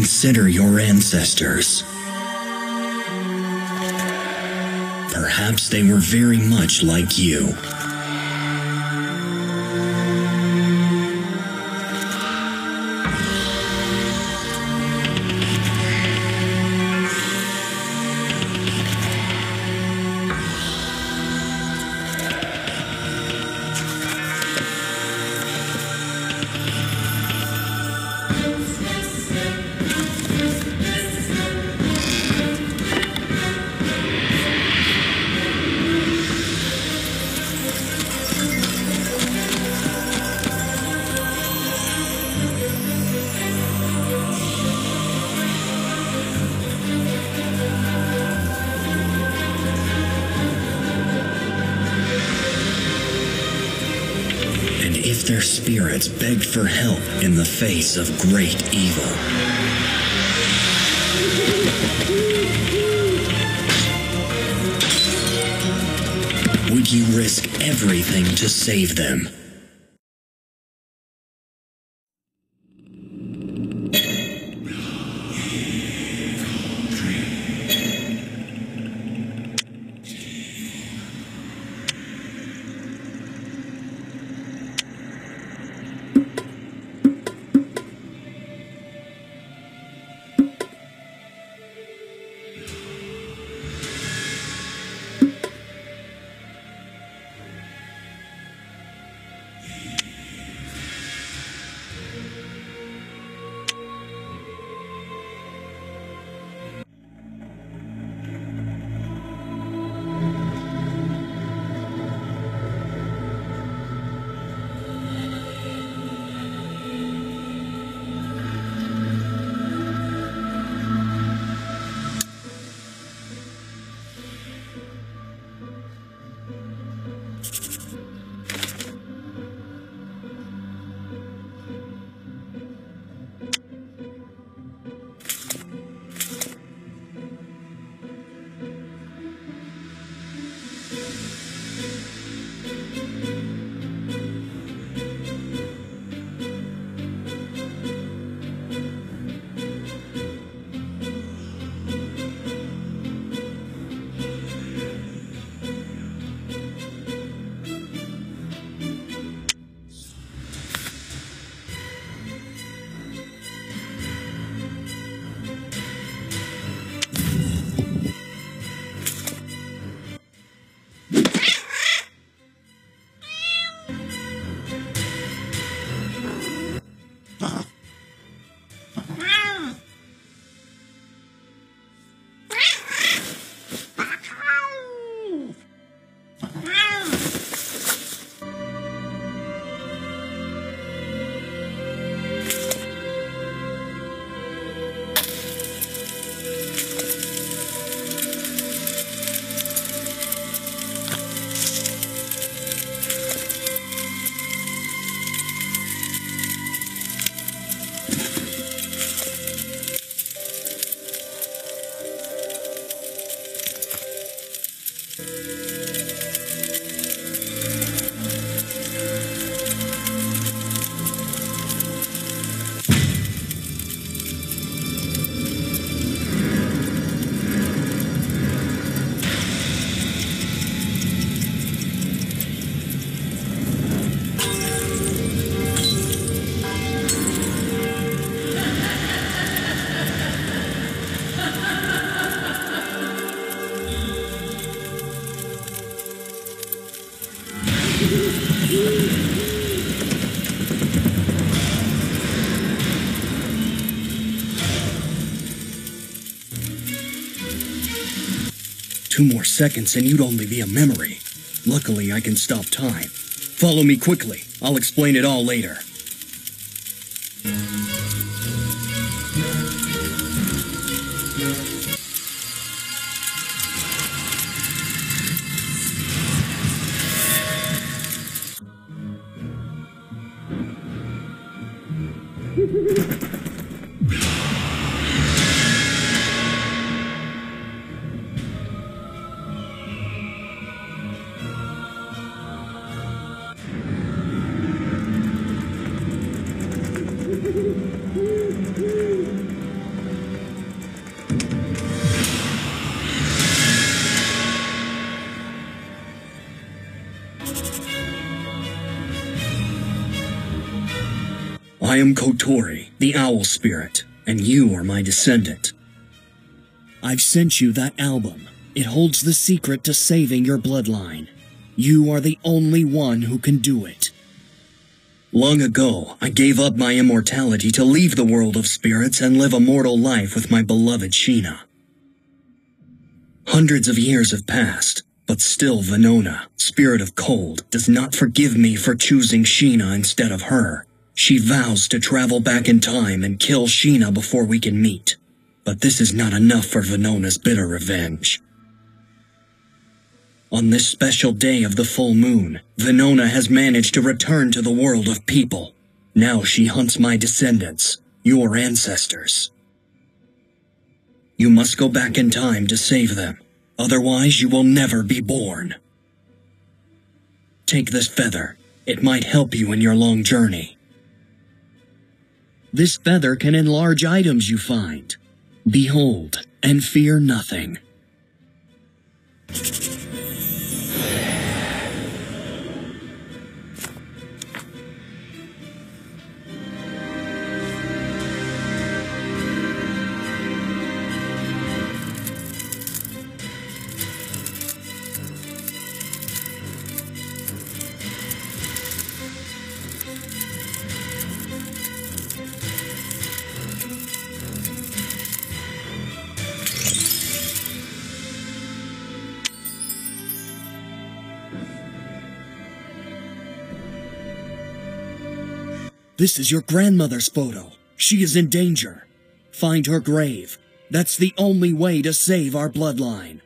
consider your ancestors. Perhaps they were very much like you. For help in the face of great evil. Would you risk everything to save them? Two more seconds and you'd only be a memory. Luckily, I can stop time. Follow me quickly. I'll explain it all later. I am Kotori, the owl spirit, and you are my descendant. I've sent you that album. It holds the secret to saving your bloodline. You are the only one who can do it. Long ago, I gave up my immortality to leave the world of spirits and live a mortal life with my beloved Sheena. Hundreds of years have passed, but still Venona, spirit of cold, does not forgive me for choosing Sheena instead of her. She vows to travel back in time and kill Sheena before we can meet. But this is not enough for Venona's bitter revenge. On this special day of the full moon, Venona has managed to return to the world of people. Now she hunts my descendants, your ancestors. You must go back in time to save them. Otherwise, you will never be born. Take this feather. It might help you in your long journey. This feather can enlarge items you find. Behold, and fear nothing. This is your grandmother's photo. She is in danger. Find her grave. That's the only way to save our bloodline.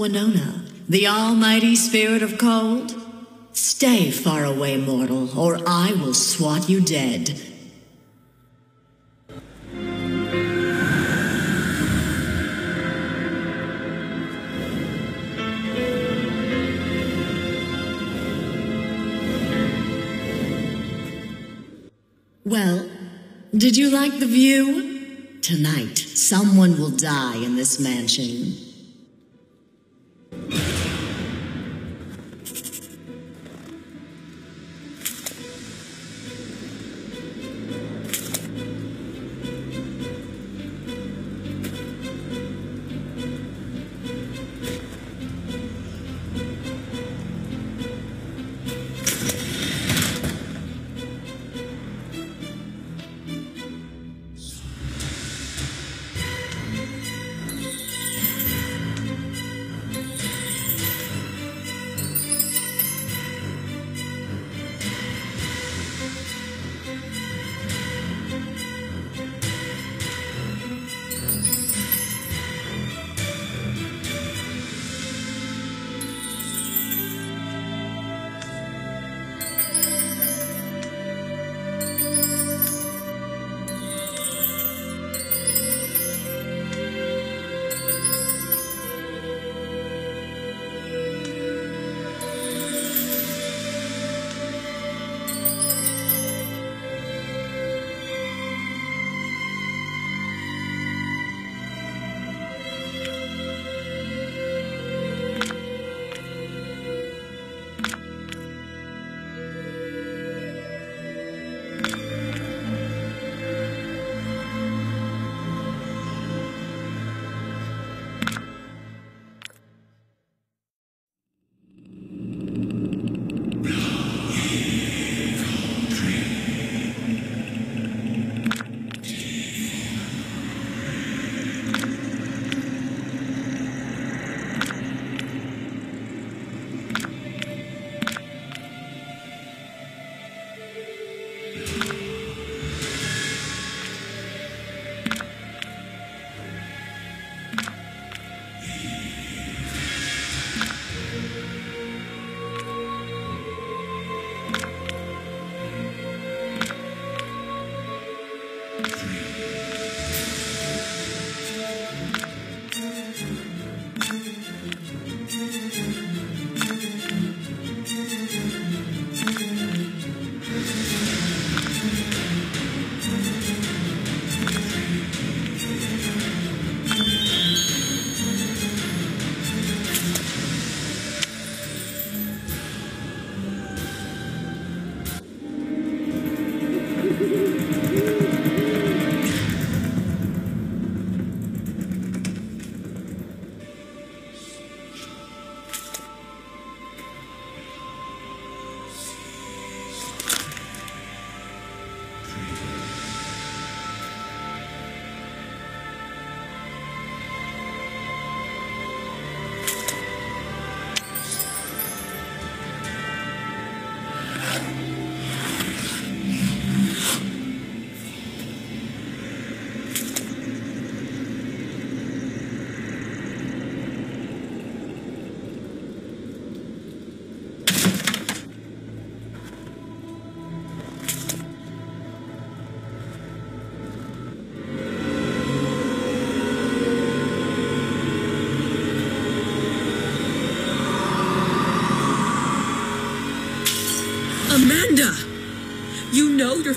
Venona, the almighty spirit of cold? Stay far away, mortal, or I will swat you dead. Well, did you like the view? Tonight, someone will die in this mansion.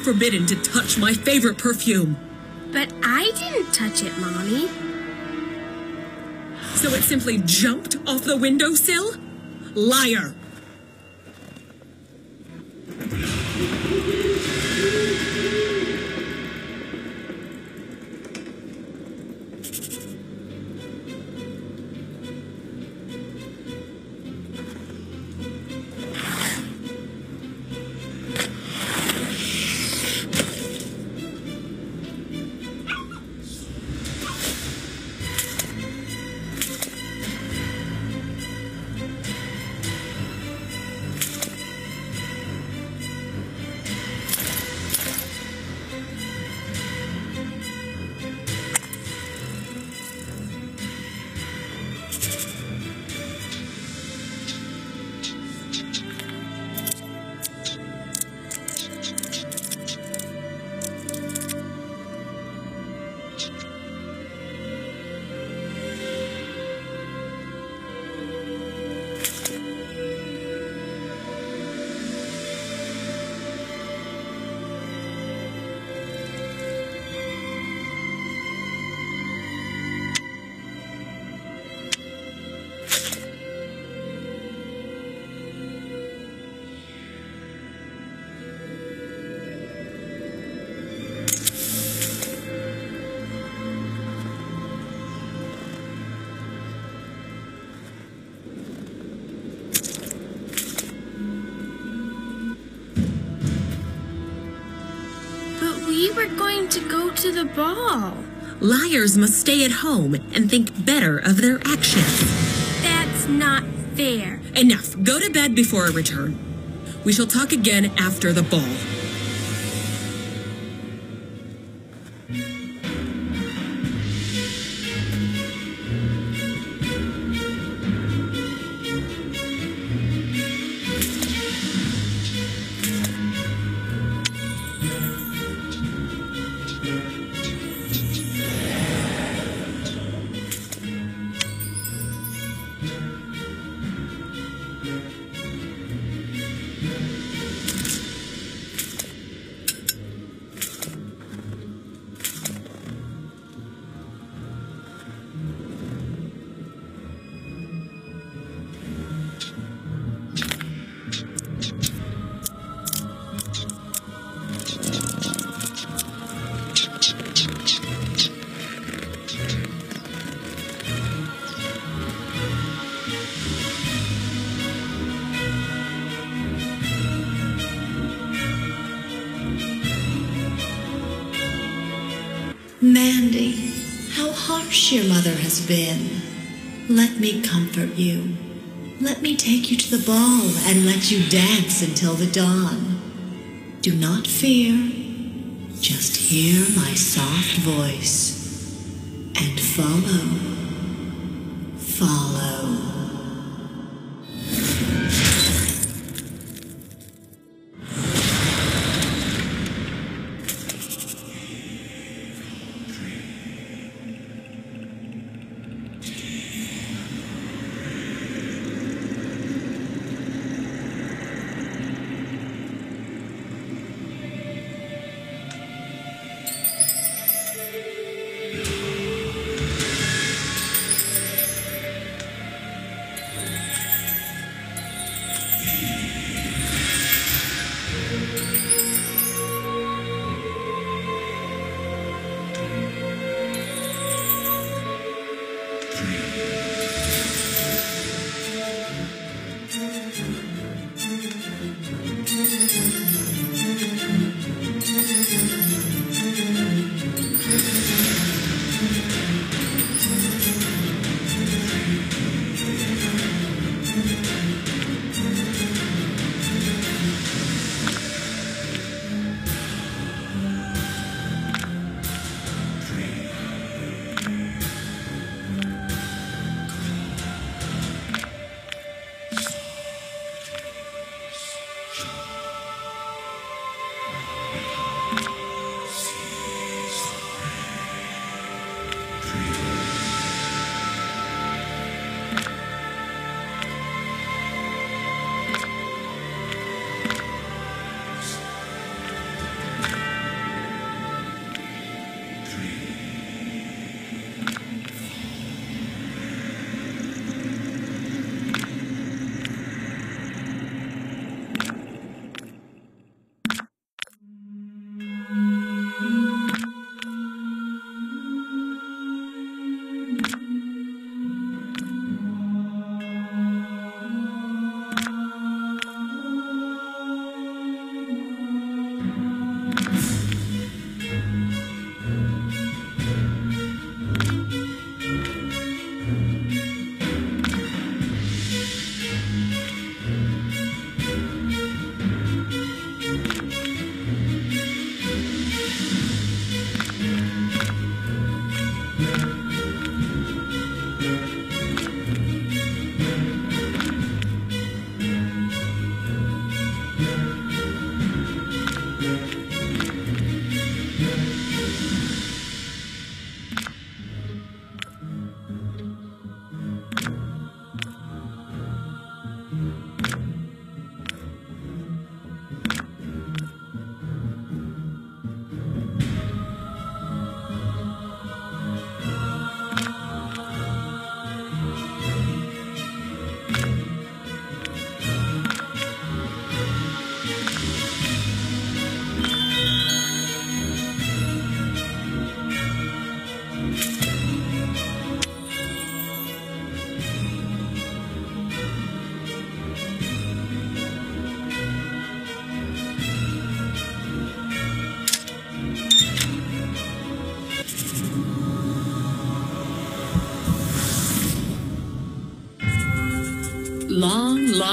Forbidden to touch my favorite perfume. But I didn't touch it, Mommy. So it simply jumped off the windowsill? Liar! But were going to go to the ball. Liars must stay at home and think better of their actions. That's not fair. Enough. Go to bed before I return. We shall talk again after the ball. Ball and let you dance until the dawn. Do not fear.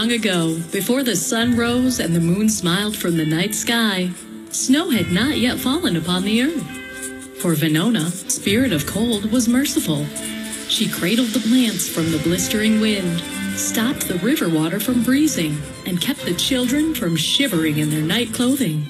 Long, ago, before the sun rose and the moon smiled from the night sky, snow had not yet fallen upon the earth. For Venona, spirit of cold, was merciful. She cradled the plants from the blistering wind, stopped the river water from freezing, and kept the children from shivering in their night clothing.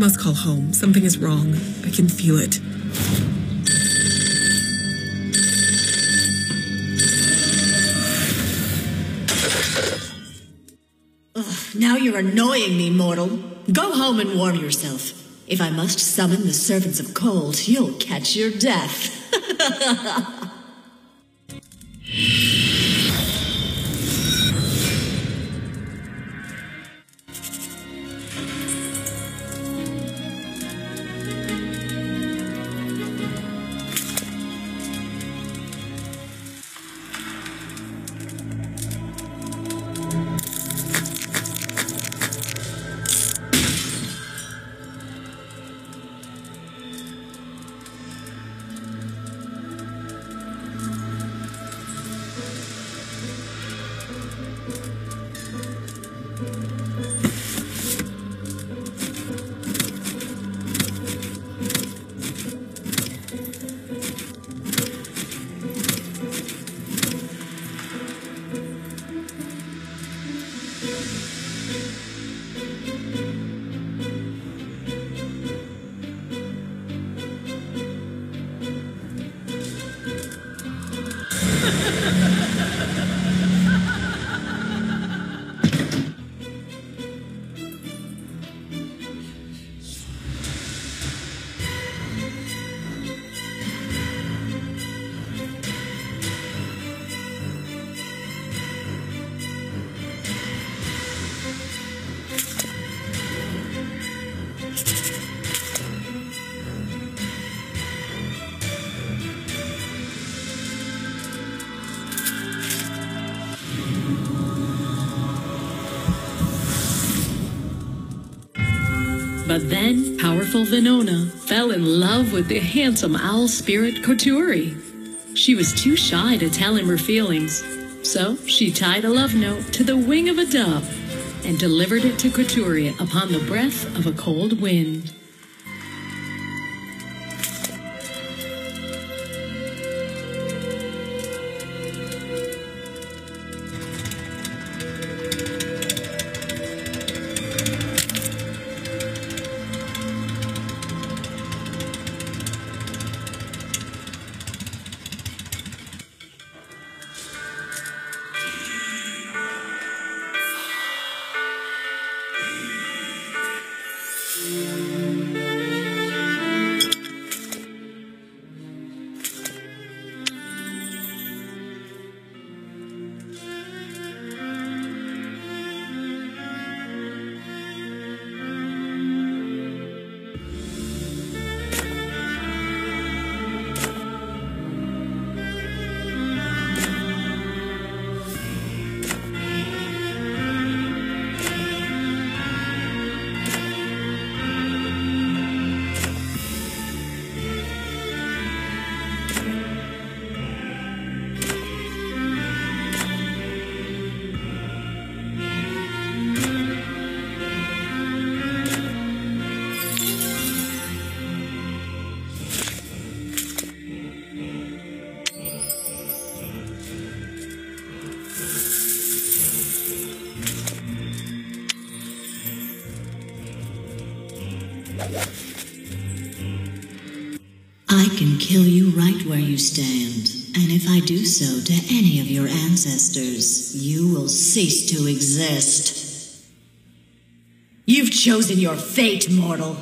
Must call home. Something is wrong. I can feel it. Ugh, Now you're annoying me, mortal. Go home and warm yourself. If I must summon the servants of cold, you'll catch your death. But then, powerful Venona fell in love with the handsome owl spirit Koturi. She was too shy to tell him her feelings, so she tied a love note to the wing of a dove and delivered it to Koturi upon the breath of a cold wind. So to any of your ancestors, you will cease to exist. You've chosen your fate, mortal.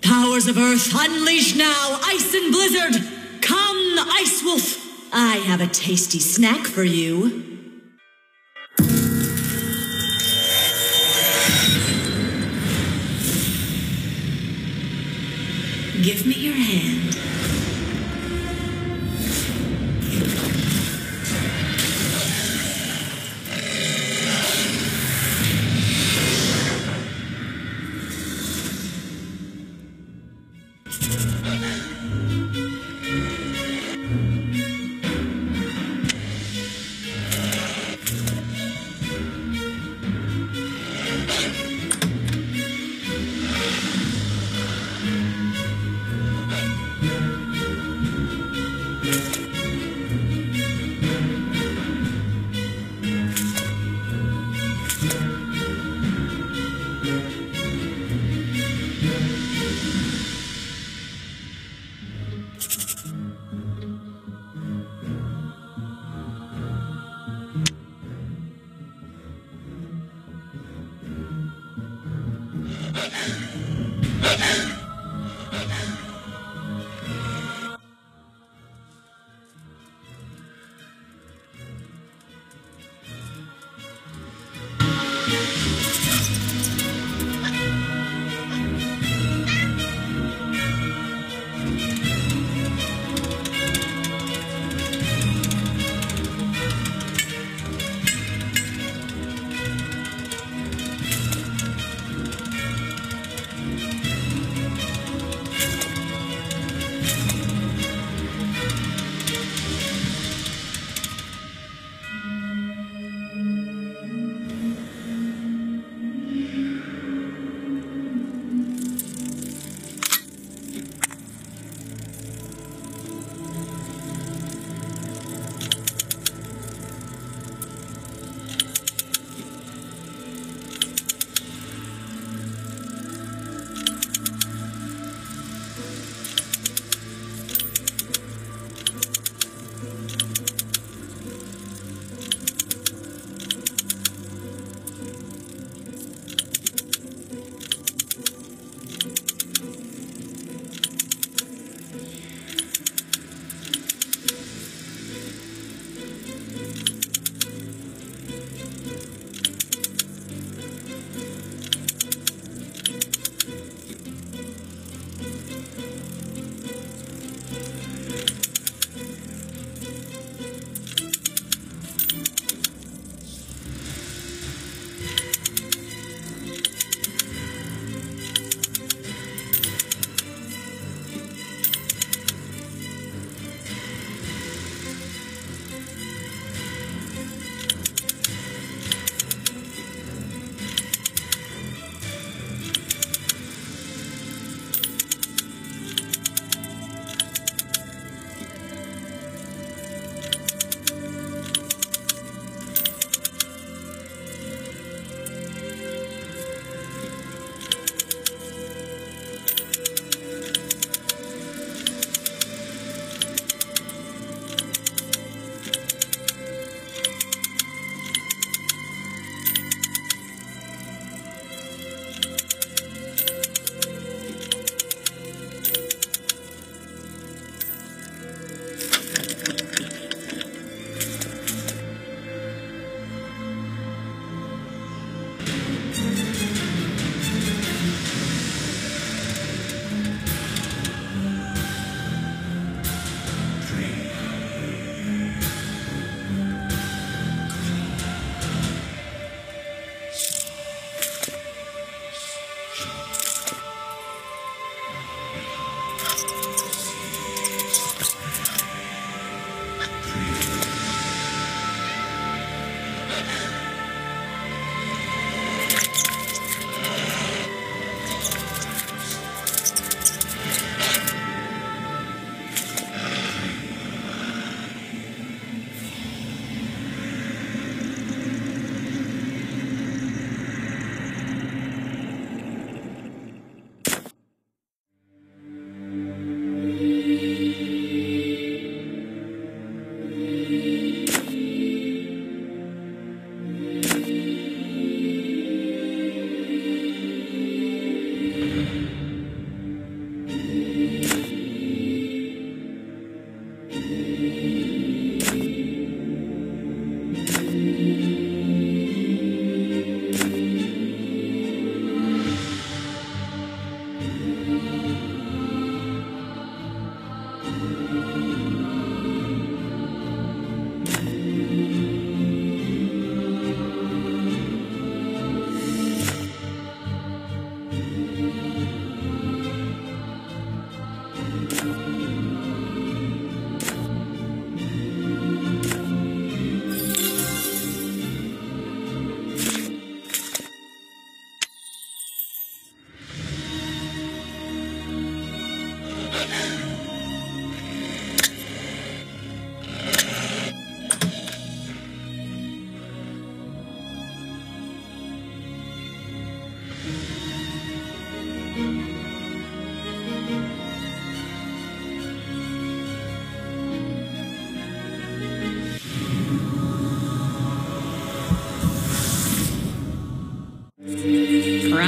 Powers of Earth, unleash now! Ice and Blizzard! Come, Ice Wolf! I have a tasty snack for you.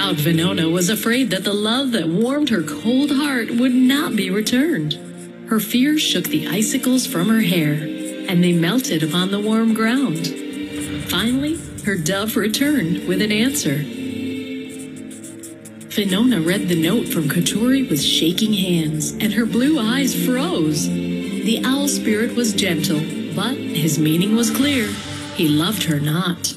Proud Venona was afraid that the love that warmed her cold heart would not be returned. Her fears shook the icicles from her hair, and they melted upon the warm ground. Finally, her dove returned with an answer. Venona read the note from Katuri with shaking hands, and her blue eyes froze. The owl spirit was gentle, but his meaning was clear. He loved her not.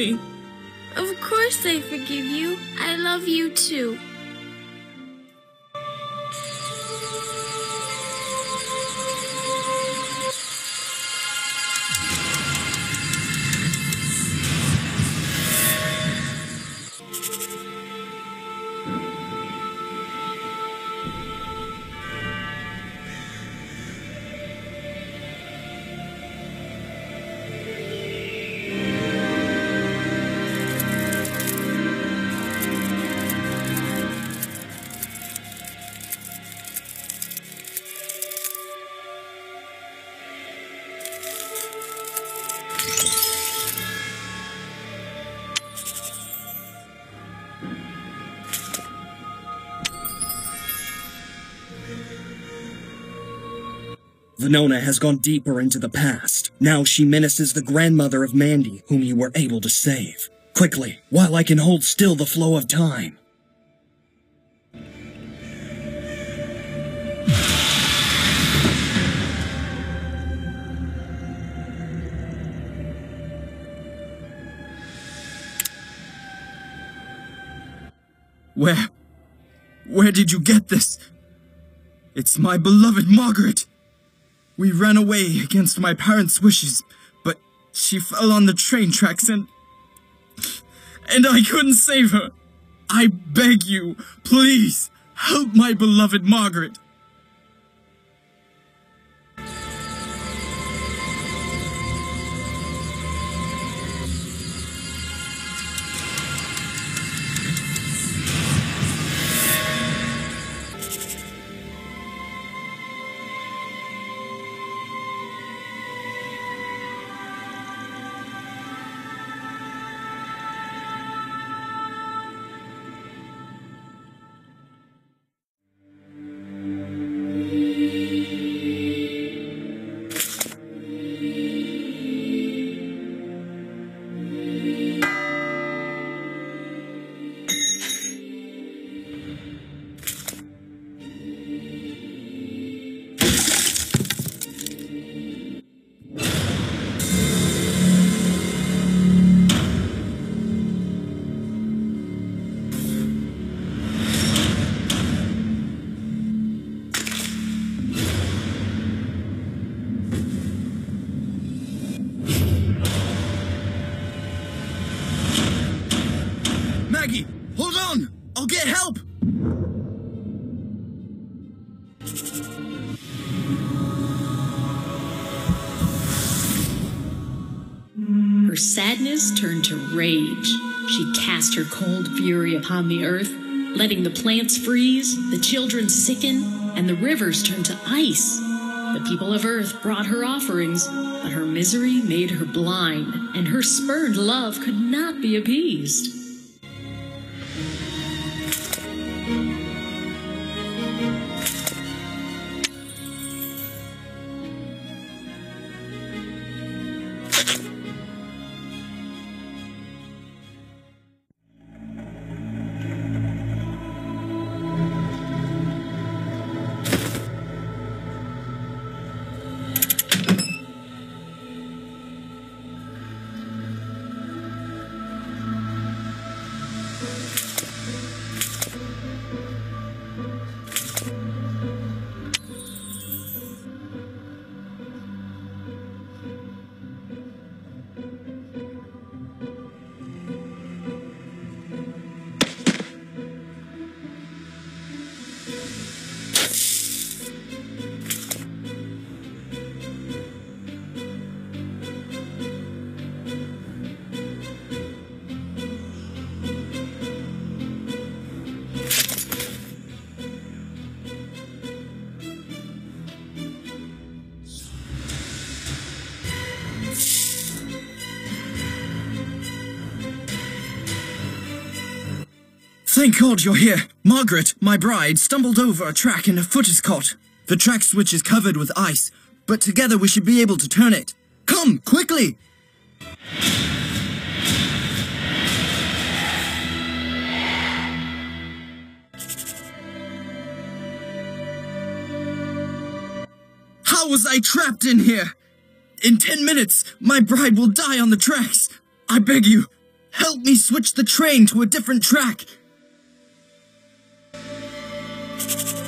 Me. Of course I forgive you. Venona has gone deeper into the past. Now she menaces the grandmother of Mandy, whom you were able to save. Quickly, while I can hold still the flow of time. Where? Where did you get this? It's my beloved Margaret. We ran away against my parents' wishes, but she fell on the train tracks and... And I couldn't save her. I beg you, please, help my beloved Margaret. Turned to rage. She cast her cold fury upon the earth, letting the plants freeze, the children sicken, and the rivers turn to ice. The people of earth brought her offerings, but her misery made her blind, and her spurned love could not be appeased. God you're here. Margaret, my bride, stumbled over a track and her foot is caught. The track switch is covered with ice, but together we should be able to turn it. Come, quickly! How was I trapped in here? In ten minutes, my bride will die on the tracks. I beg you, help me switch the train to a different track you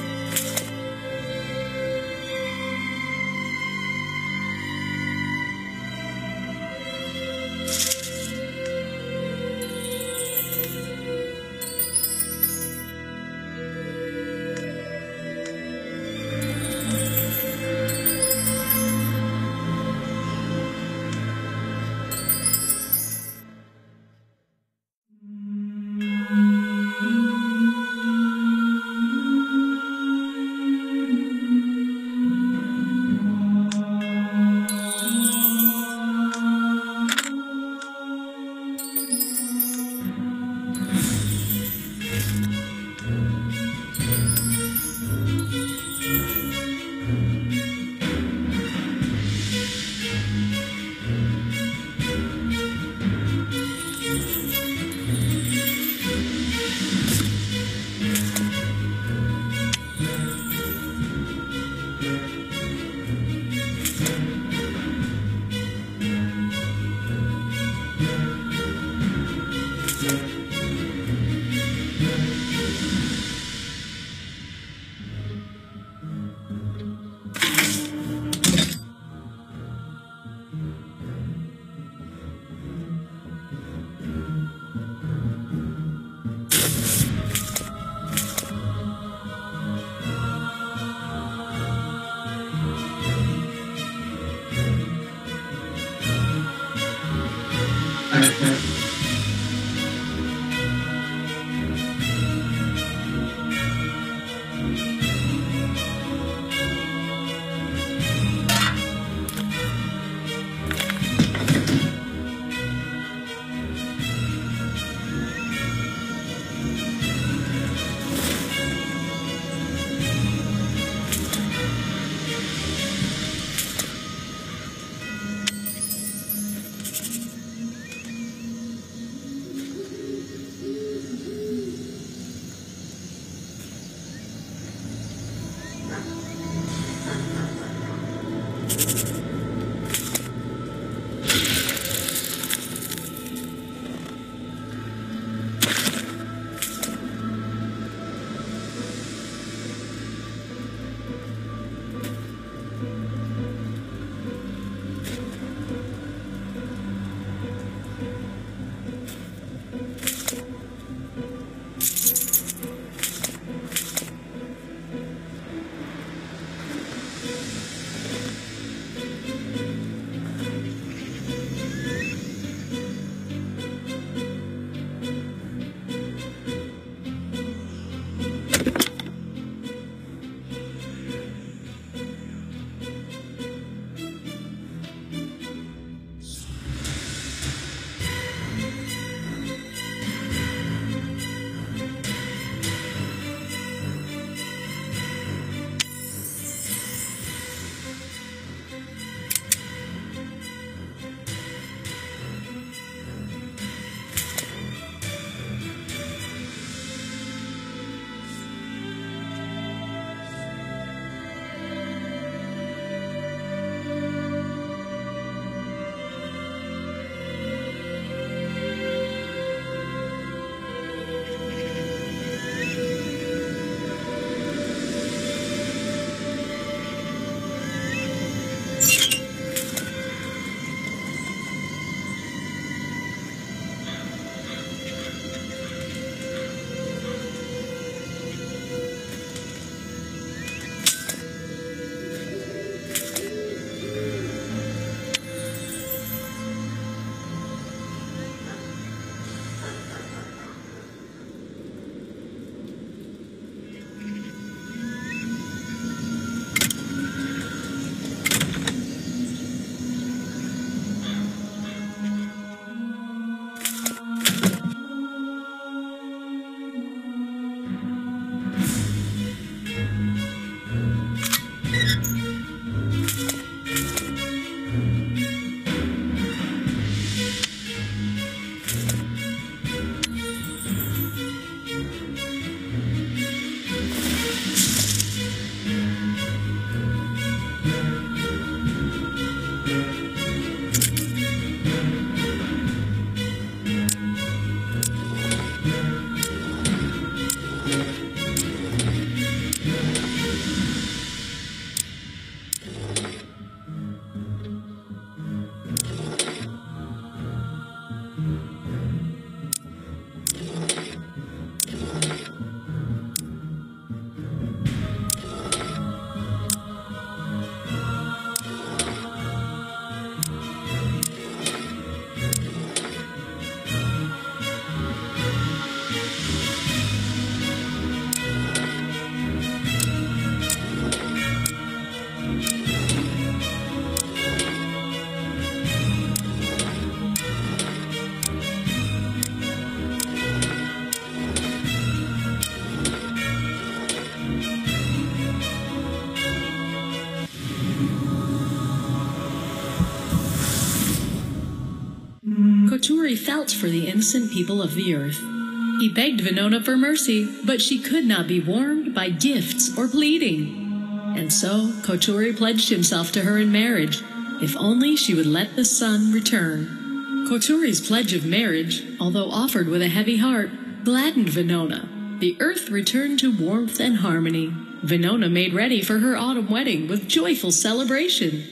Felt for the innocent people of the earth. He begged Venona for mercy, but she could not be warmed by gifts or pleading. And so Koturi pledged himself to her in marriage, if only she would let the sun return. Koturi's pledge of marriage, although offered with a heavy heart, gladdened Venona. The earth returned to warmth and harmony. Venona made ready for her autumn wedding with joyful celebration.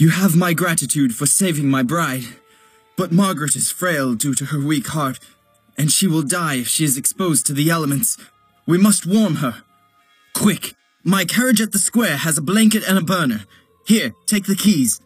You have my gratitude for saving my bride, but Margaret is frail due to her weak heart, and she will die if she is exposed to the elements. We must warm her. Quick! My carriage at the square has a blanket and a burner. Here, take the keys.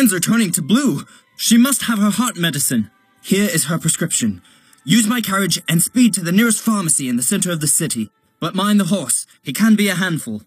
Hands are turning to blue. She must have her heart medicine. Here is her prescription. Use my carriage and speed to the nearest pharmacy in the center of the city. But mind the horse. He can be a handful.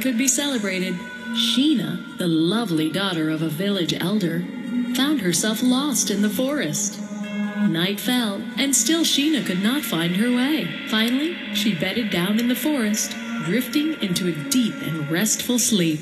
Could be celebrated, Sheena, the lovely daughter of a village elder, found herself lost in the forest. Night fell, and still Sheena could not find her way. Finally, she bedded down in the forest, drifting into a deep and restful sleep.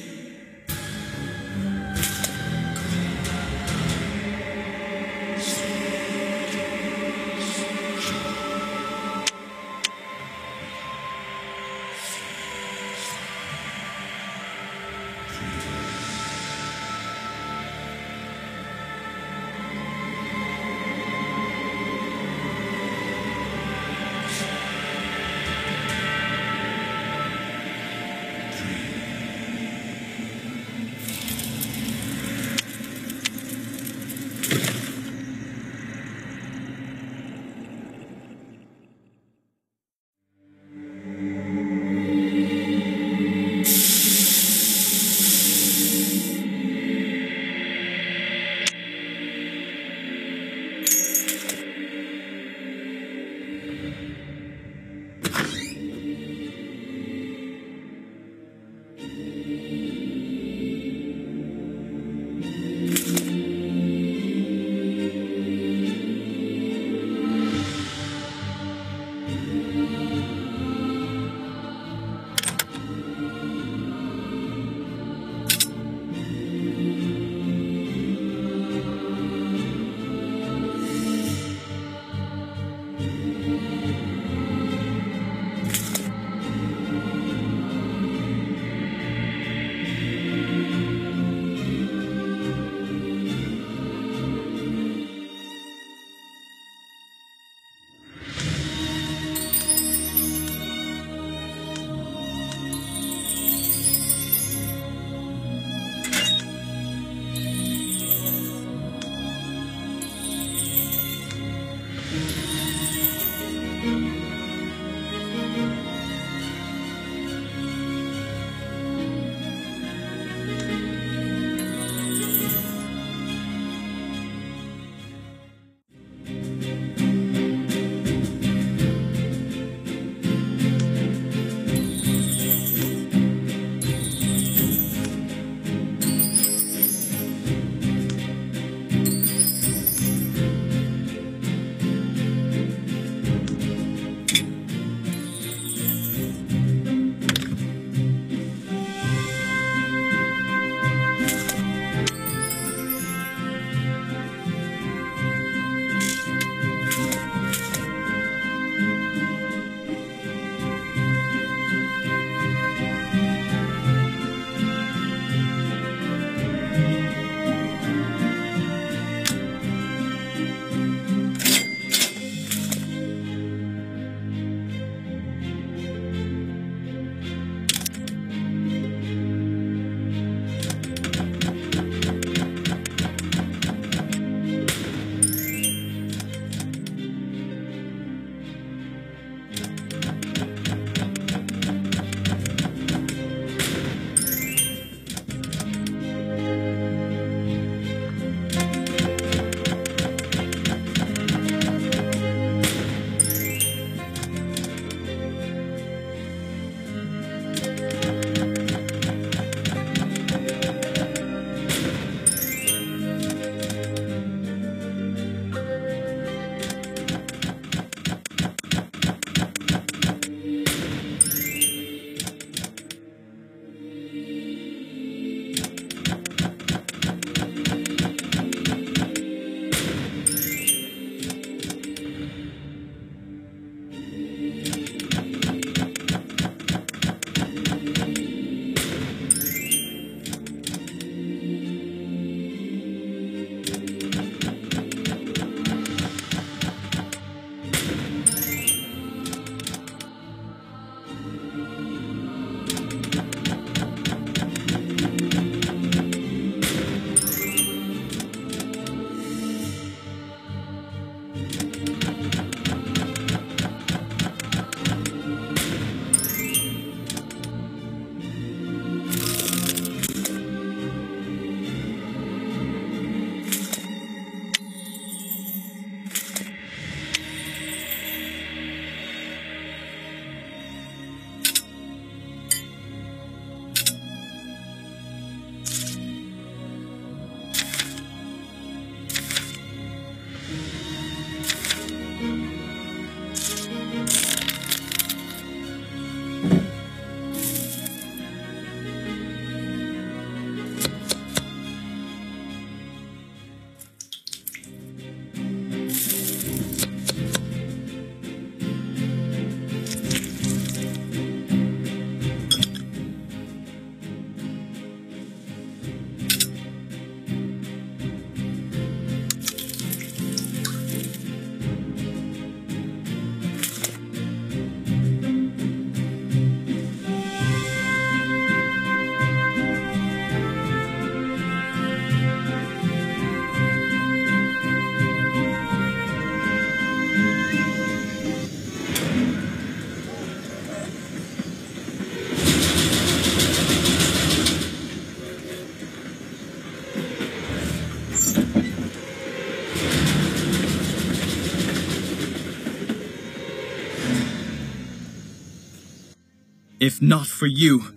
If not for you,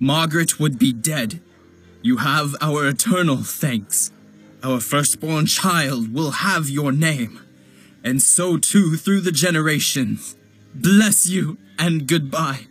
Margaret would be dead. You have our eternal thanks. Our firstborn child will have your name, and so too through the generations. Bless you and goodbye.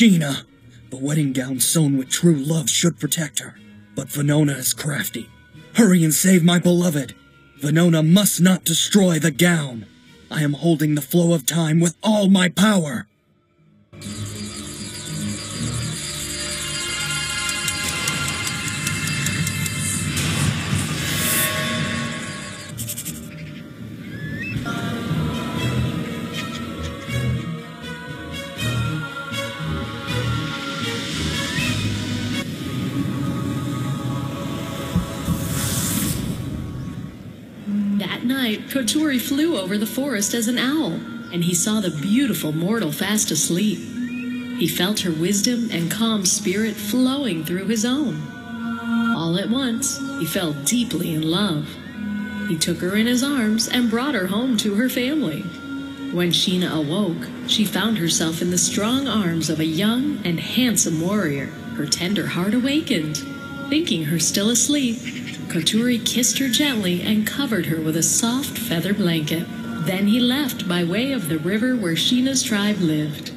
Sheena! The wedding gown sewn with true love should protect her. But Venona is crafty. Hurry and save my beloved! Venona must not destroy the gown! I am holding the flow of time with all my power! Night, Koturi flew over the forest as an owl, and he saw the beautiful mortal fast asleep. He felt her wisdom and calm spirit flowing through his own. All at once, he fell deeply in love. He took her in his arms and brought her home to her family. When Sheena awoke, she found herself in the strong arms of a young and handsome warrior. Her tender heart awakened. Thinking her still asleep, Koturi kissed her gently and covered her with a soft feather blanket. Then he left by way of the river where Sheena's tribe lived.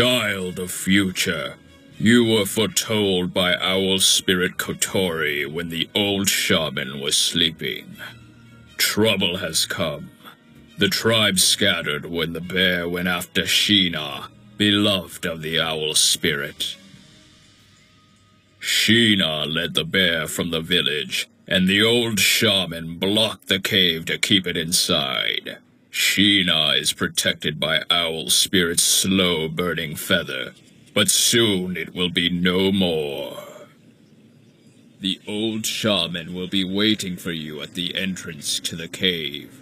Child of future, you were foretold by Owl Spirit Kotori when the old shaman was sleeping. Trouble has come. The tribe scattered when the bear went after Sheena, beloved of the Owl Spirit. Sheena led the bear from the village, and the old shaman blocked the cave to keep it inside. Sheena is protected by Owl Spirit's slow burning feather, but soon it will be no more. The old shaman will be waiting for you at the entrance to the cave.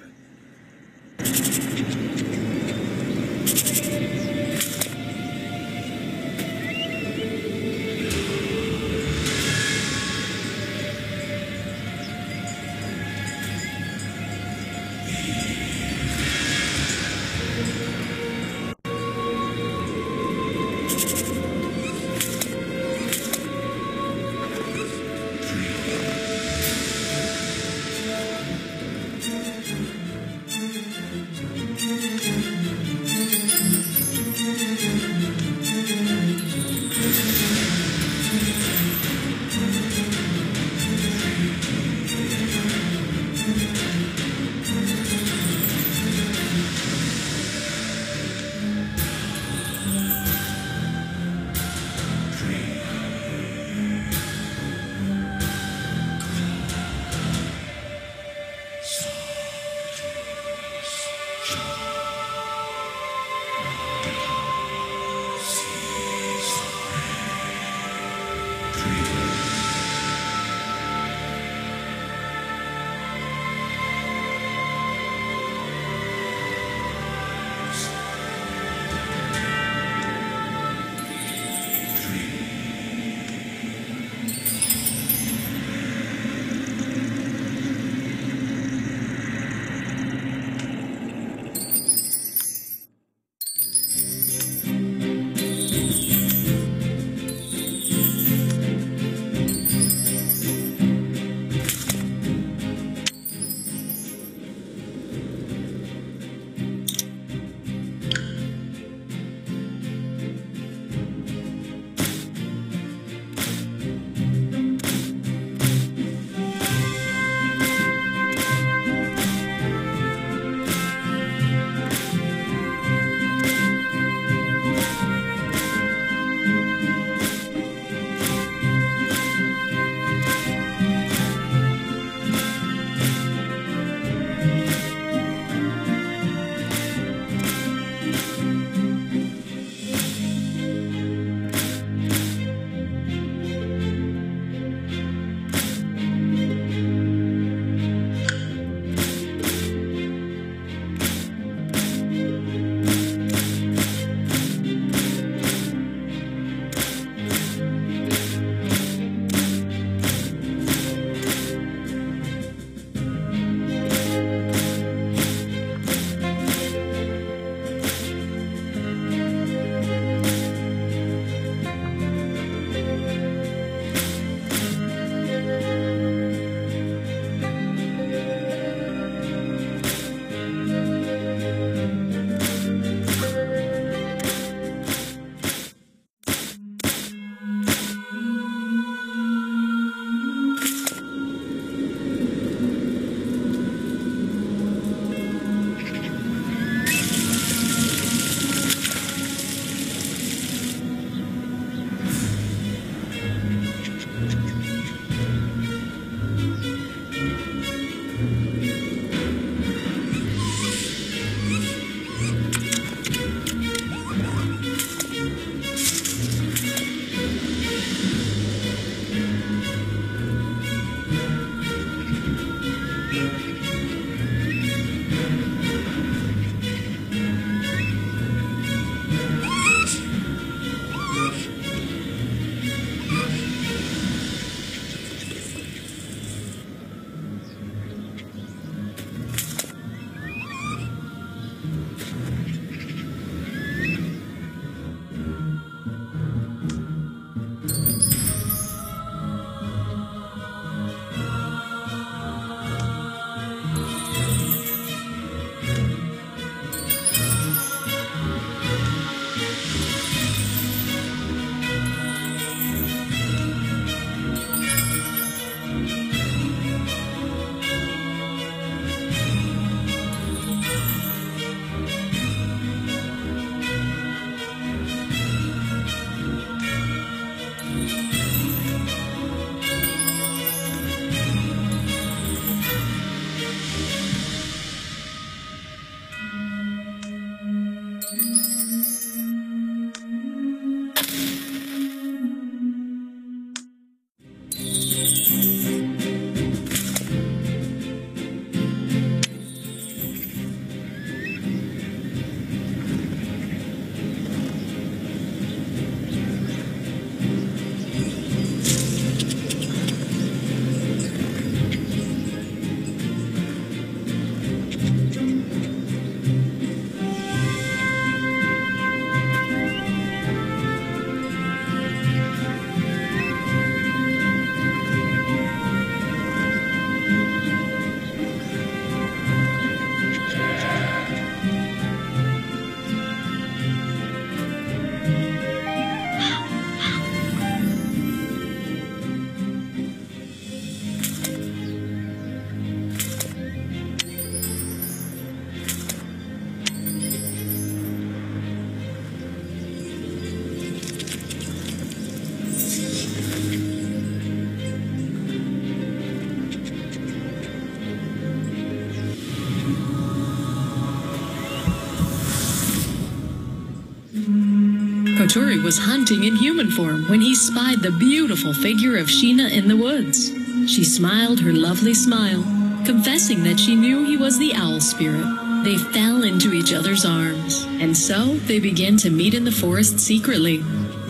Kotori was hunting in human form when he spied the beautiful figure of Sheena in the woods. She smiled her lovely smile, confessing that she knew he was the owl spirit. They fell into each other's arms, and so they began to meet in the forest secretly.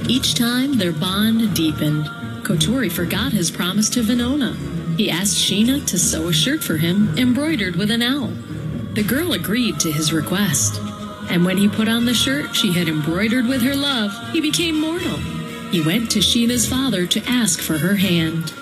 Each time their bond deepened. Kotori forgot his promise to Venona. He asked Sheena to sew a shirt for him embroidered with an owl. The girl agreed to his request, and when he put on the shirt she had embroidered with her love, he became mortal. He went to Sheena's father to ask for her hand.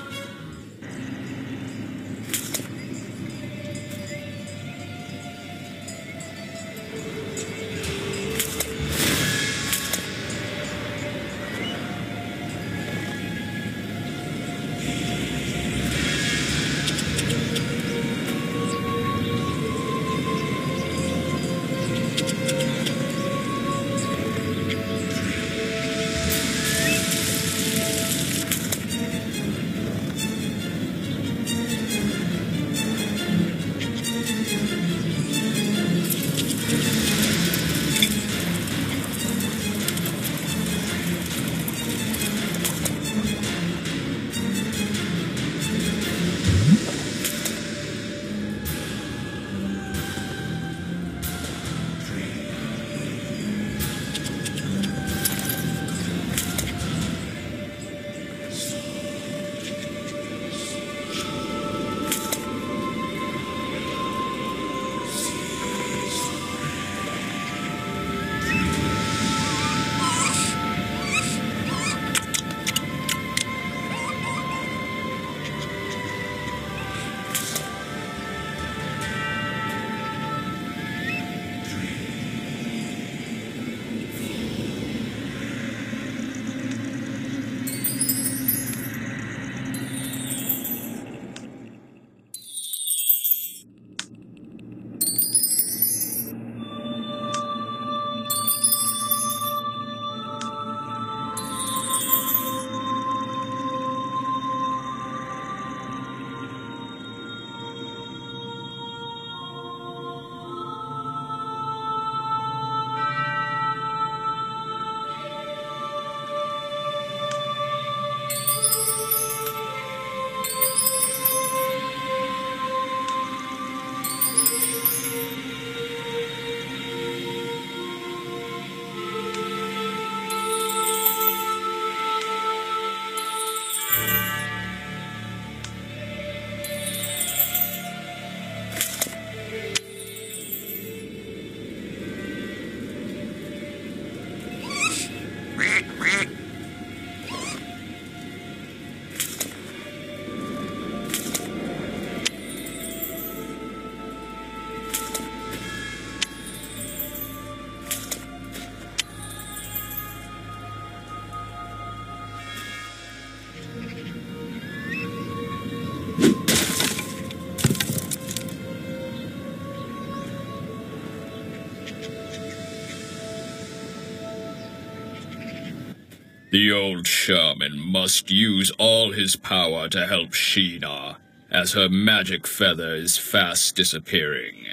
The old shaman must use all his power to help Sheena, as her magic feather is fast disappearing.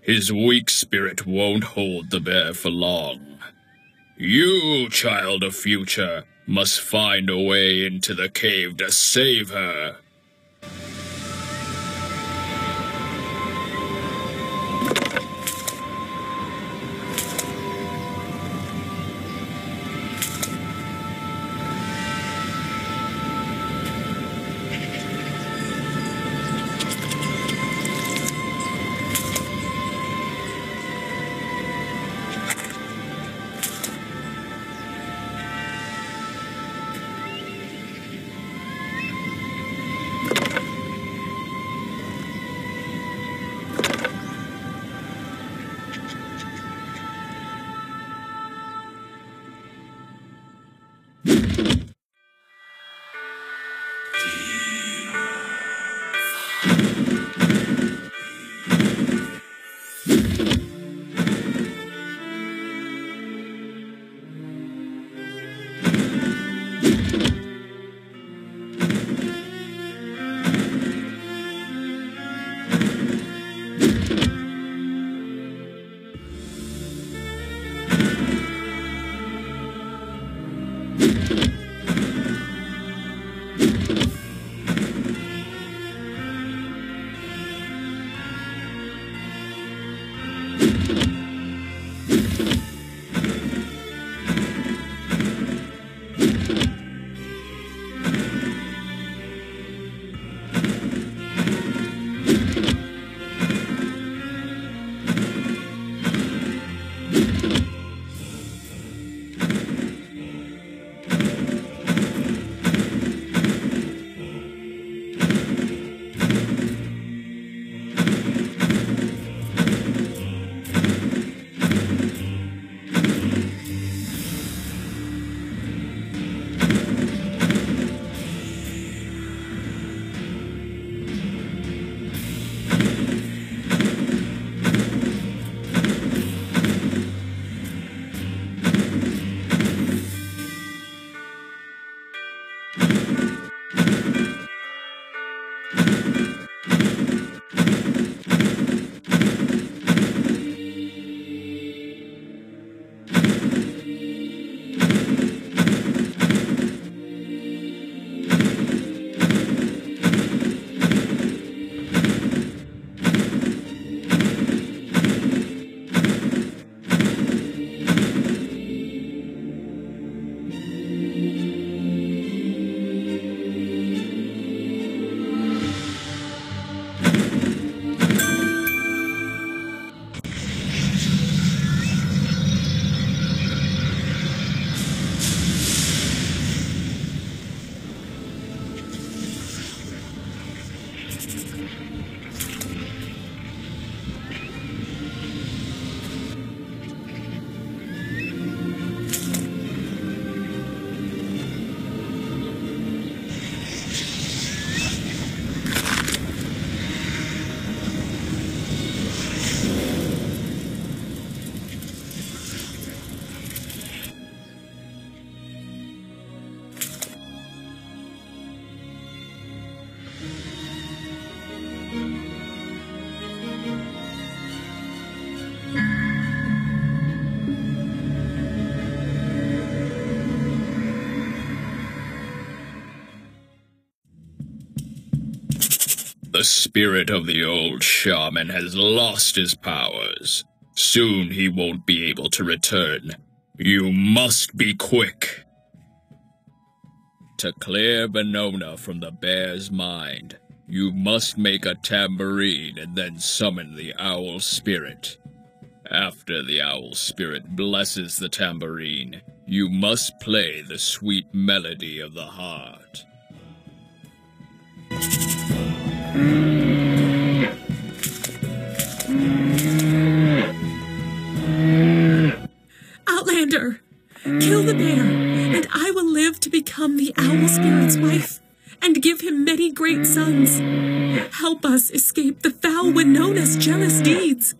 His weak spirit won't hold the bear for long. You, child of future, must find a way into the cave to save her. The spirit of the old shaman has lost his powers. Soon he won't be able to return. You must be quick. To clear Venona from the bear's mind, you must make a tambourine and then summon the owl spirit. After the owl spirit blesses the tambourine, you must play the sweet melody of the heart. Outlander, kill the bear, and I will live to become the owl spirit's wife and give him many great sons. Help us escape the foul Venona's jealous deeds.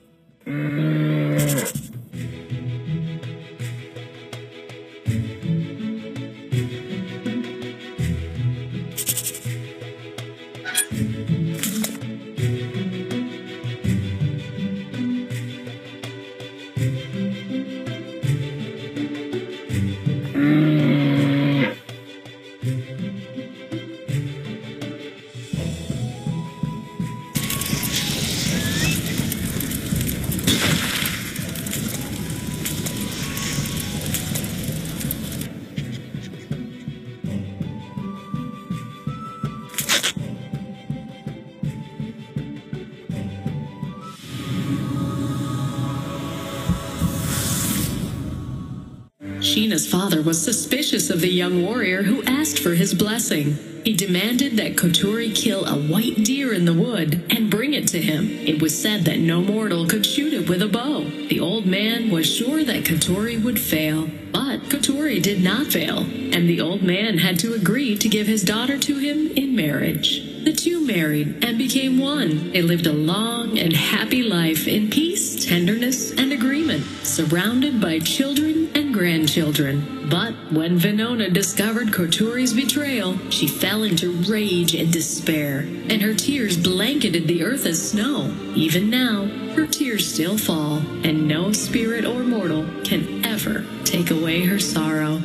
Sheena's father was suspicious of the young warrior who asked for his blessing. He demanded that Kotori kill a white deer in the wood and bring it to him. It was said that no mortal could shoot it with a bow. The old man was sure that Kotori would fail, but Kotori did not fail, and the old man had to agree to give his daughter to him in marriage. The two married and became one. They lived a long and happy life in peace, tenderness, and agreement, surrounded by children and grandchildren. But when Venona discovered Kotori's betrayal, she fell into rage and despair, and her tears blanketed the earth as snow. Even now, her tears still fall, and no spirit or mortal can ever take away her sorrow.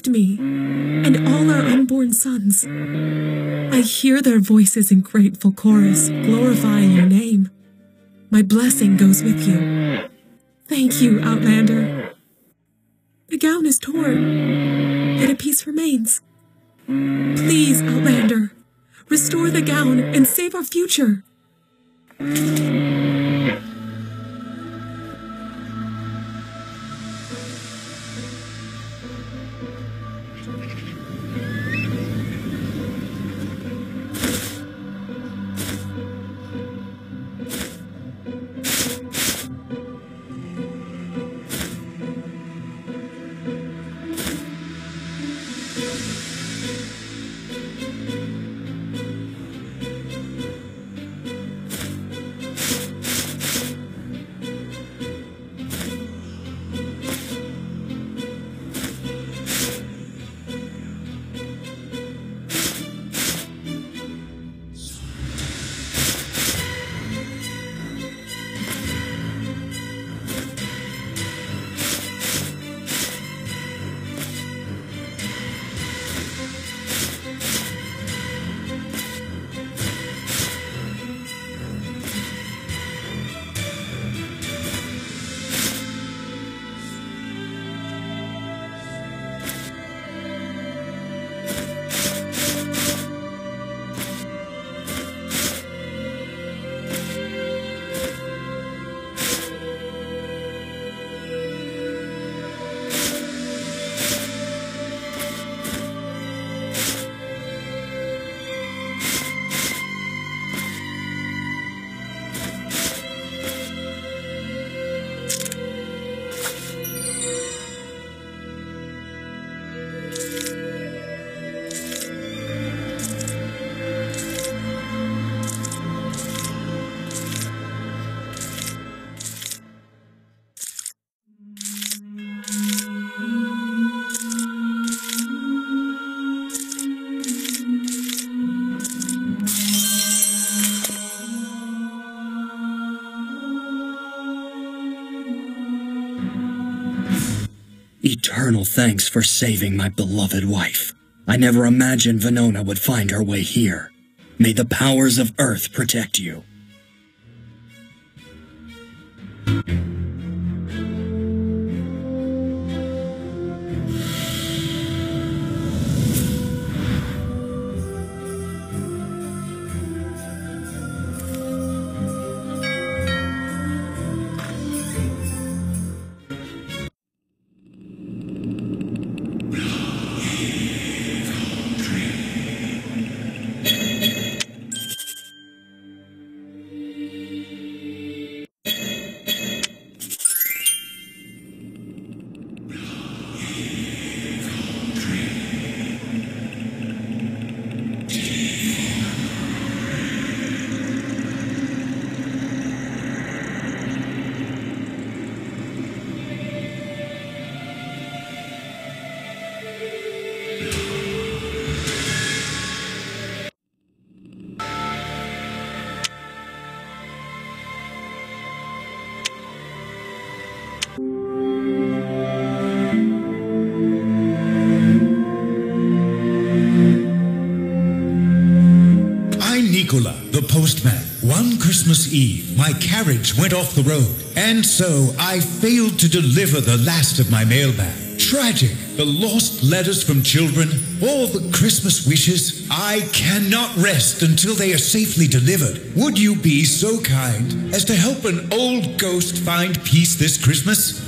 Saved me and all our unborn sons. I hear their voices in grateful chorus, glorifying your name. My blessing goes with you. Thank you, Outlander. Eternal thanks for saving my beloved wife. I never imagined Venona would find her way here. May the powers of Earth protect you. Christmas Eve, my carriage went off the road, and so I failed to deliver the last of my mailbag. Tragic. The lost letters from children, all the Christmas wishes. I cannot rest until they are safely delivered. Would you be so kind as to help an old ghost find peace this Christmas?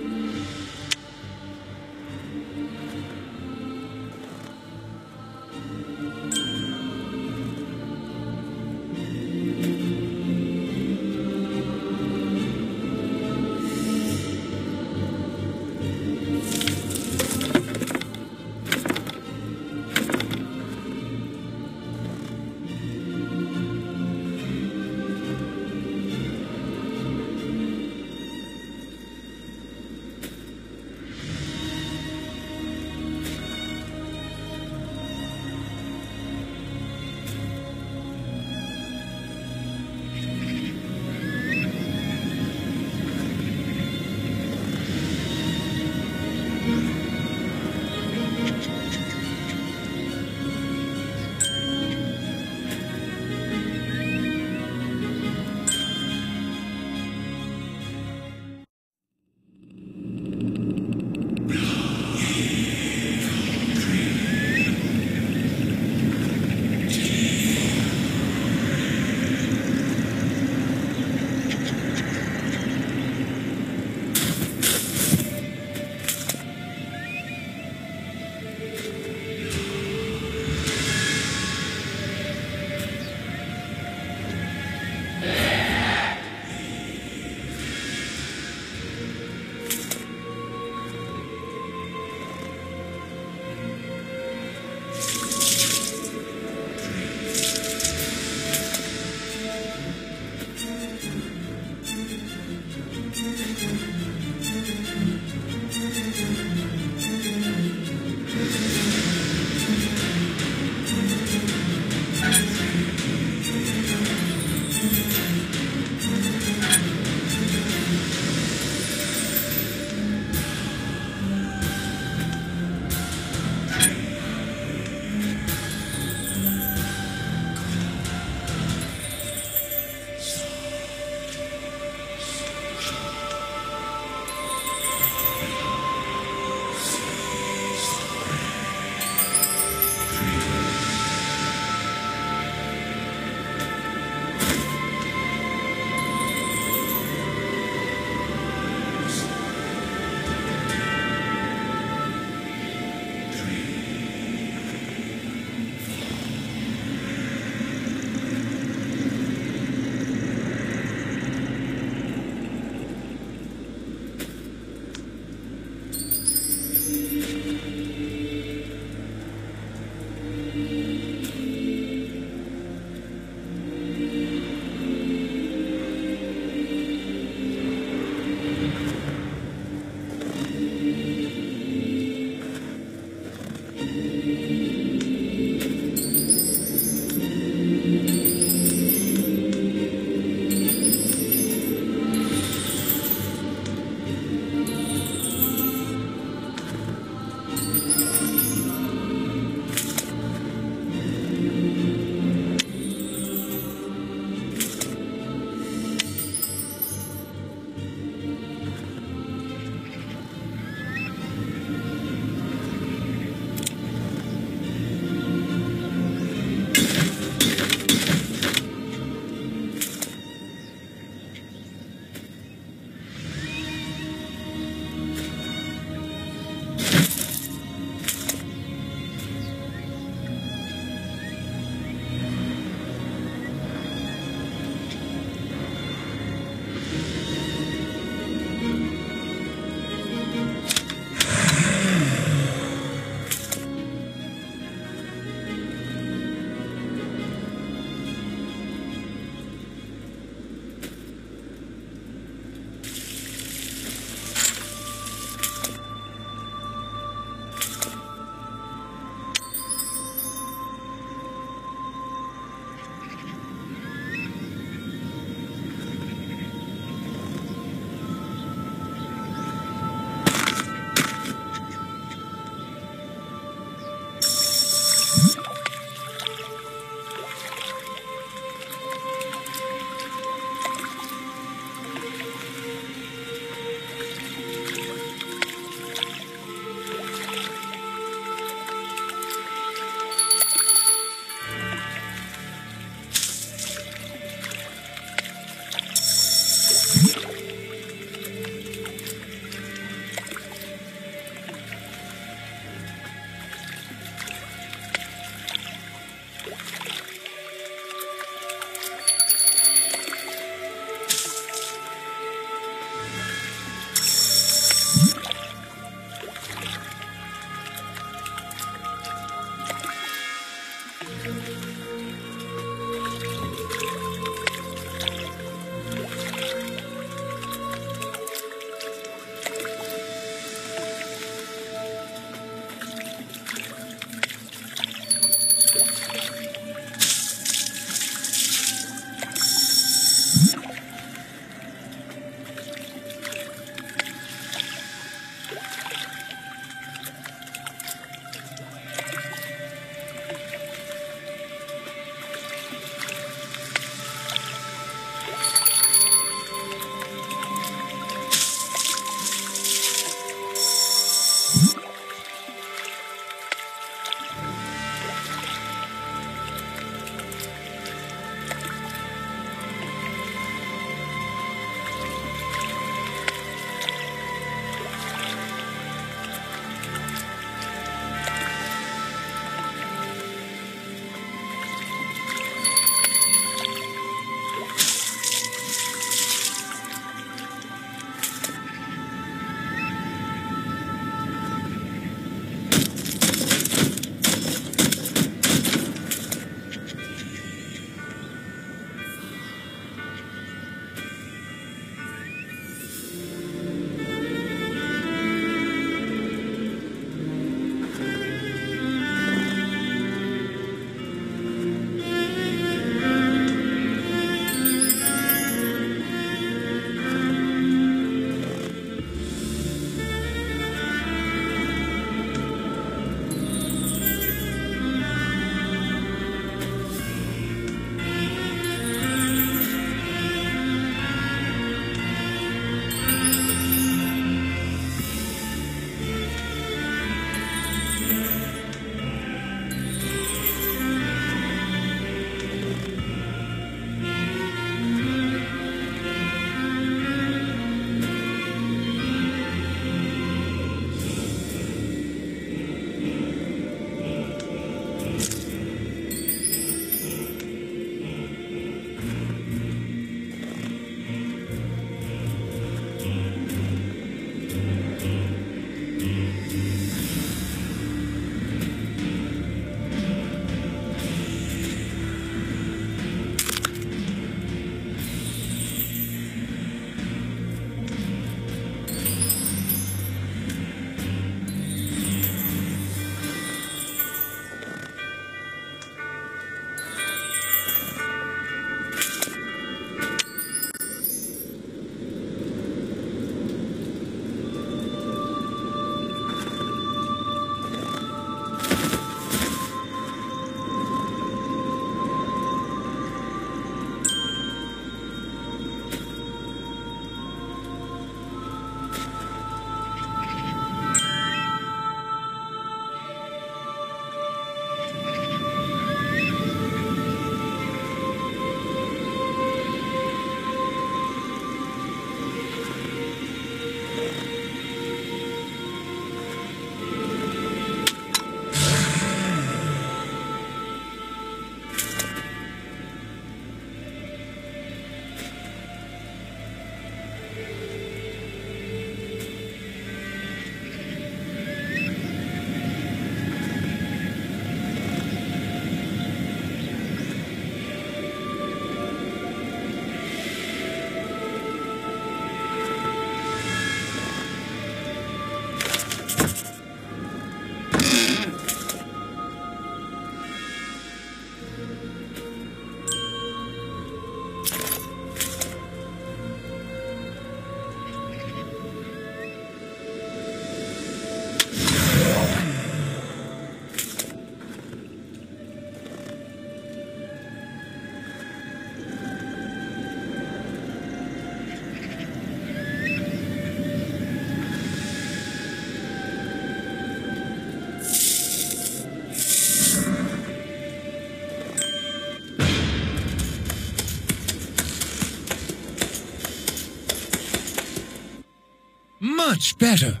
Much better.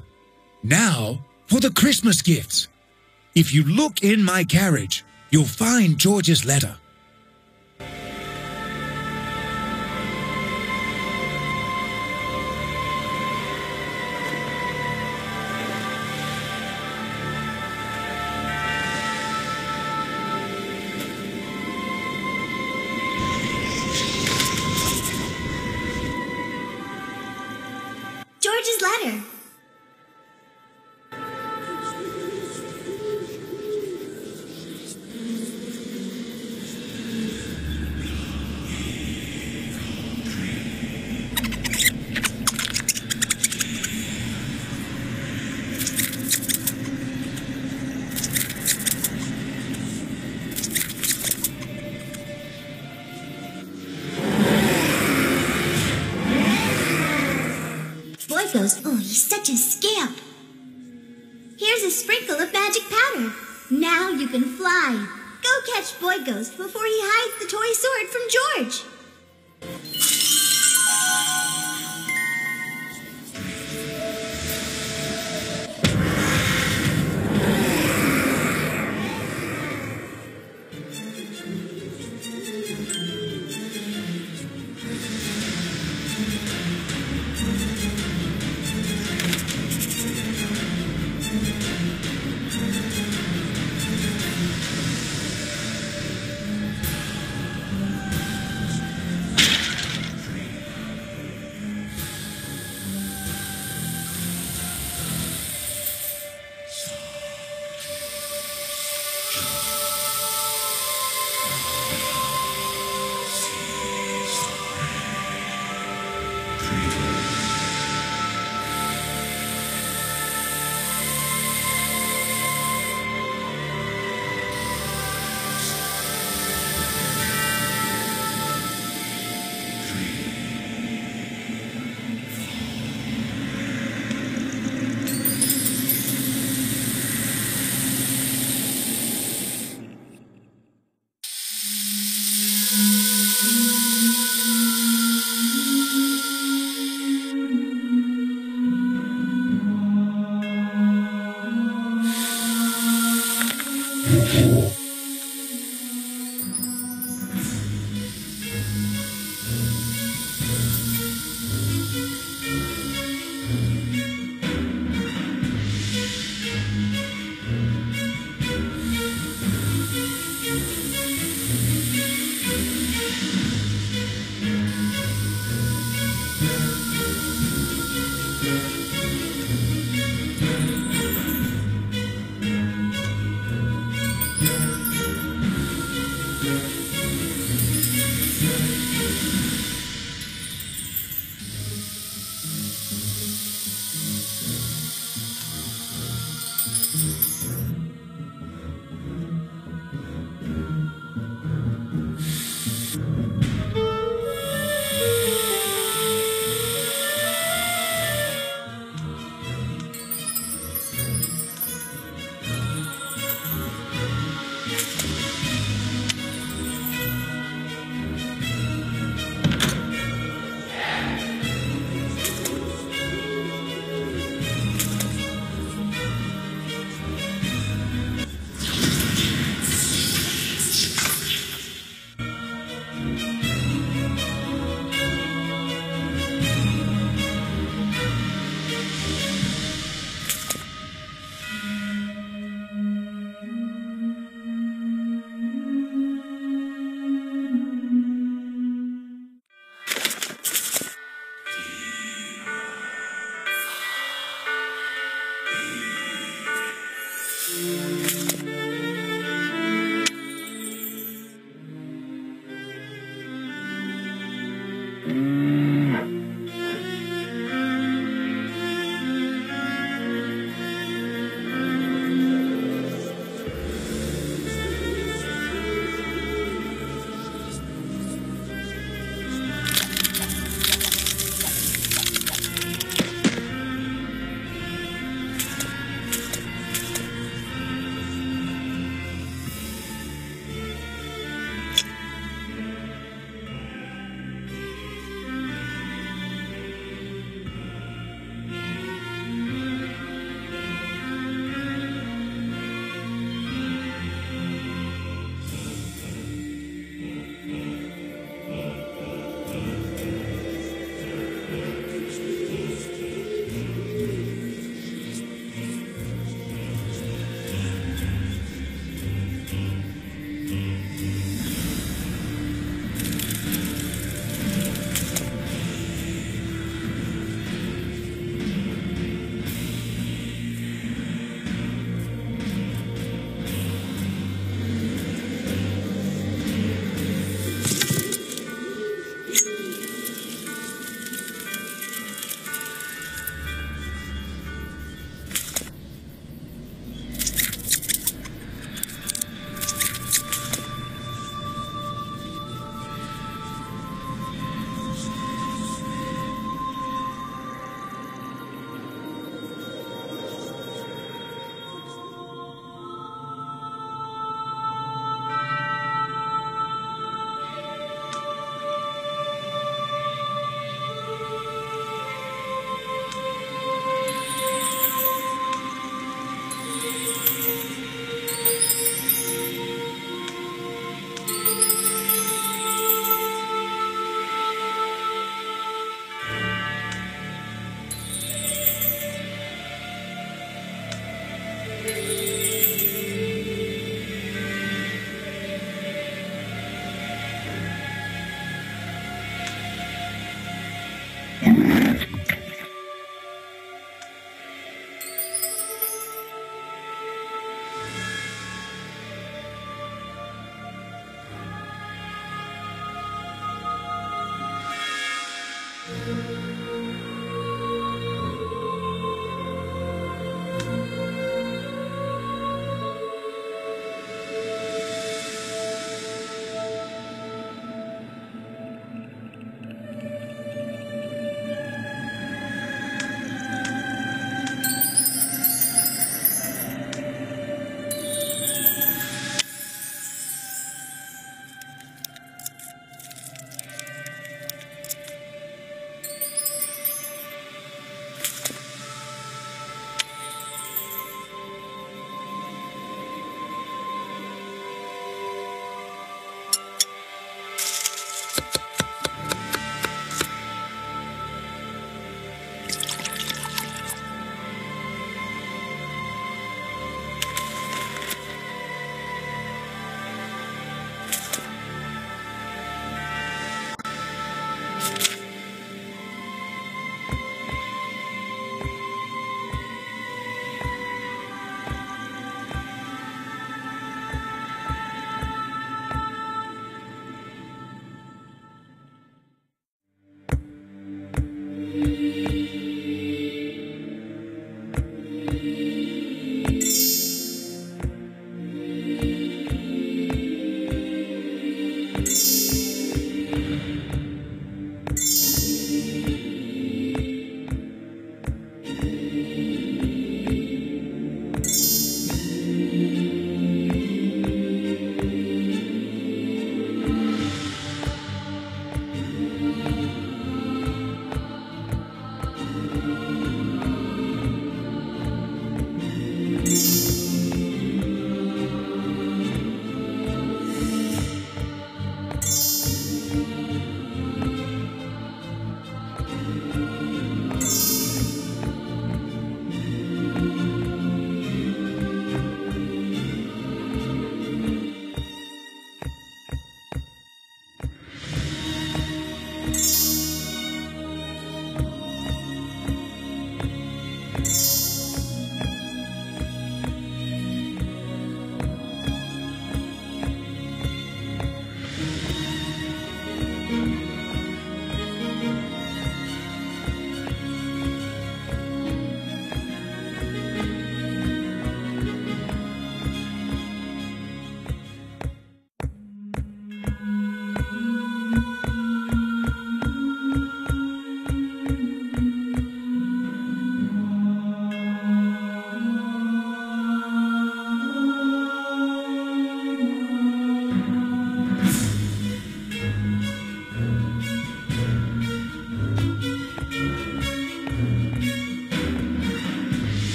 Now for the Christmas gifts. If you look in my carriage, you'll find George's letter.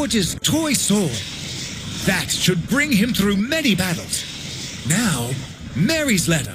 George's toy sword. That should bring him through many battles. Now, Mary's letter.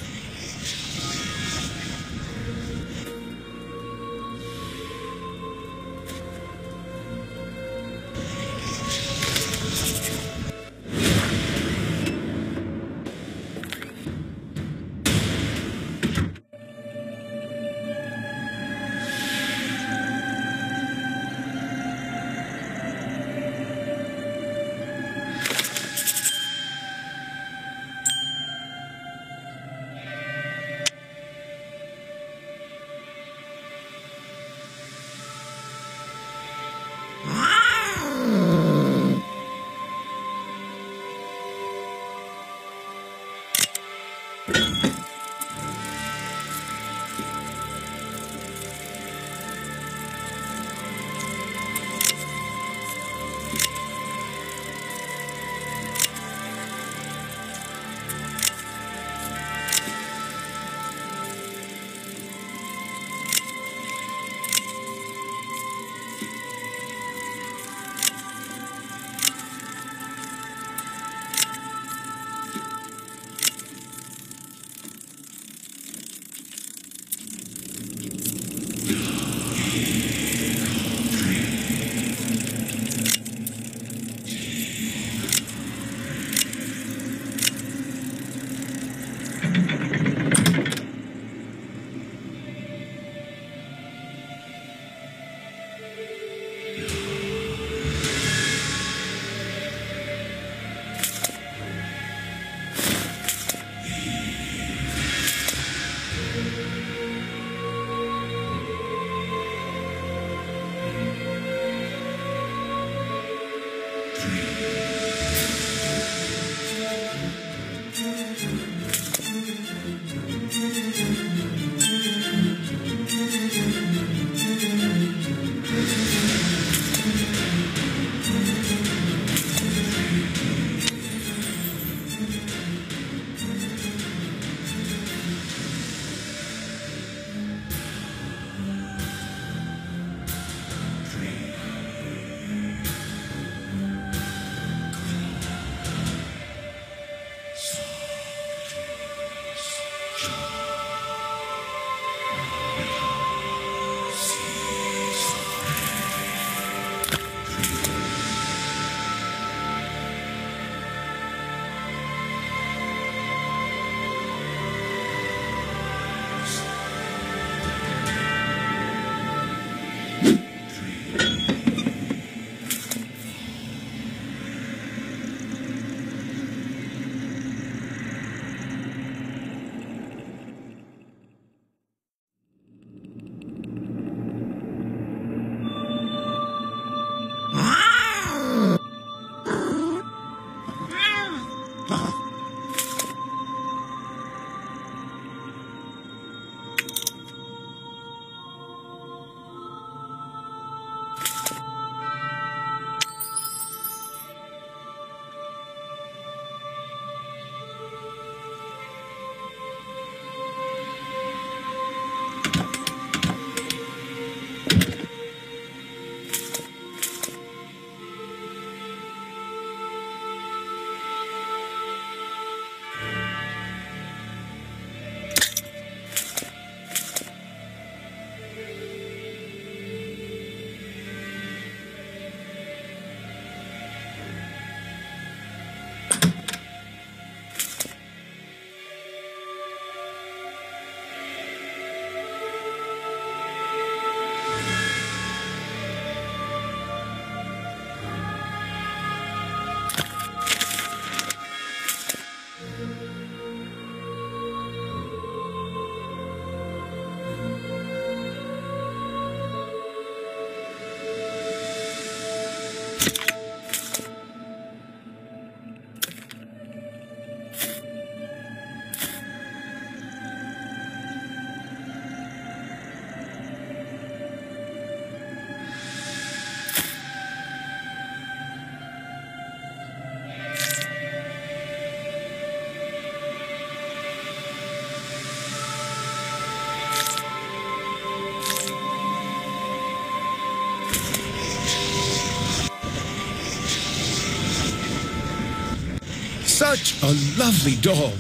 Such a lovely doll.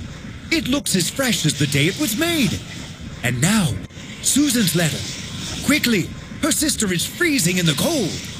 It looks as fresh as the day it was made. And now, Susan's letter. Quickly, her sister is freezing in the cold.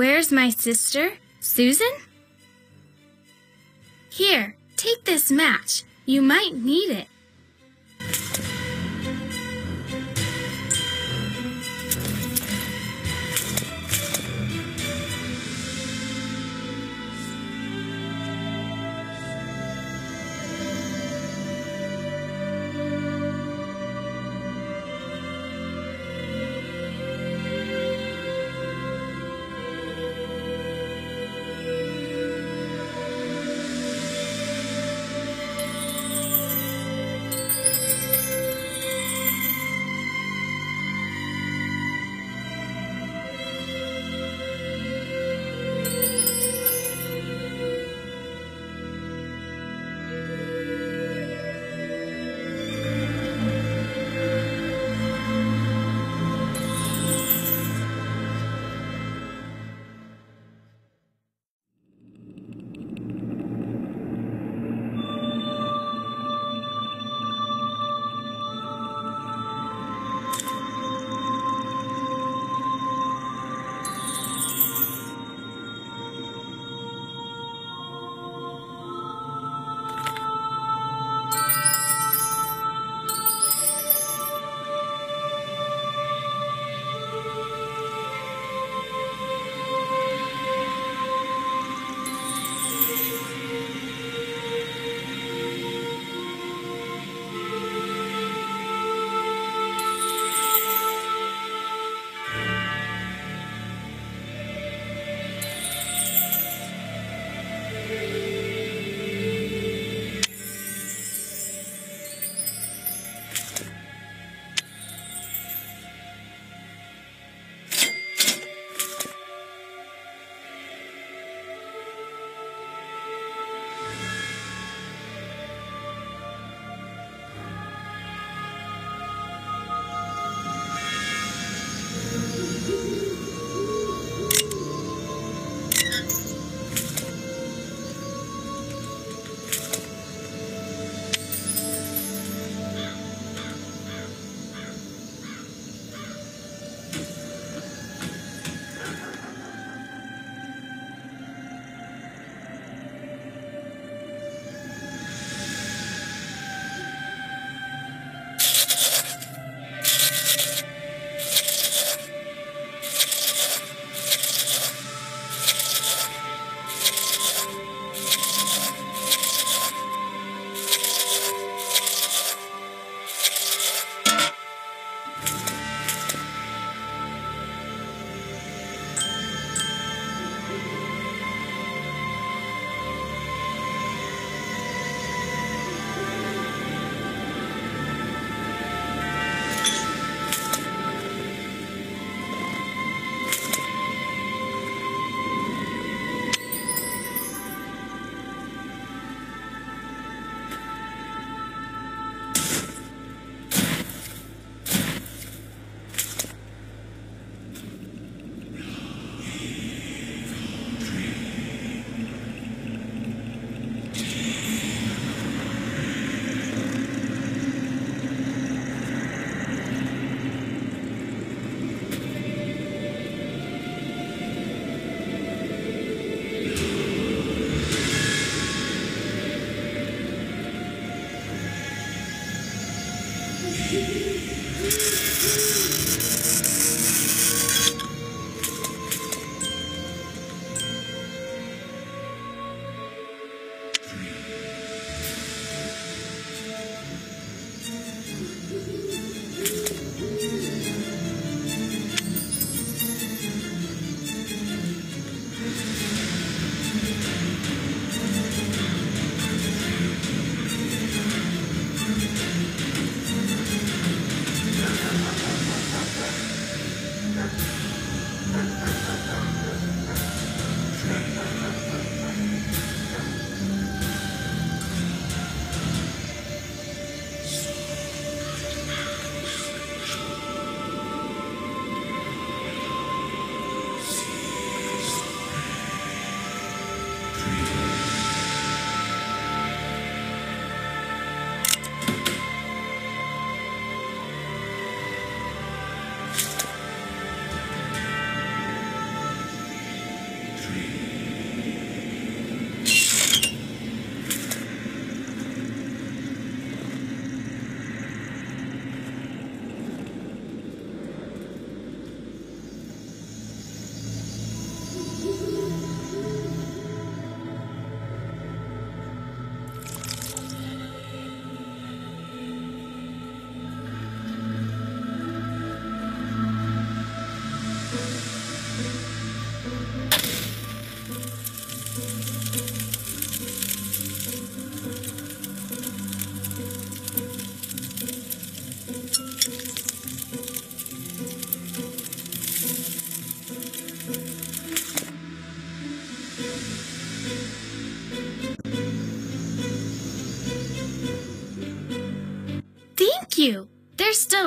Where's my sister? Susan? Here, take this match. You might need it.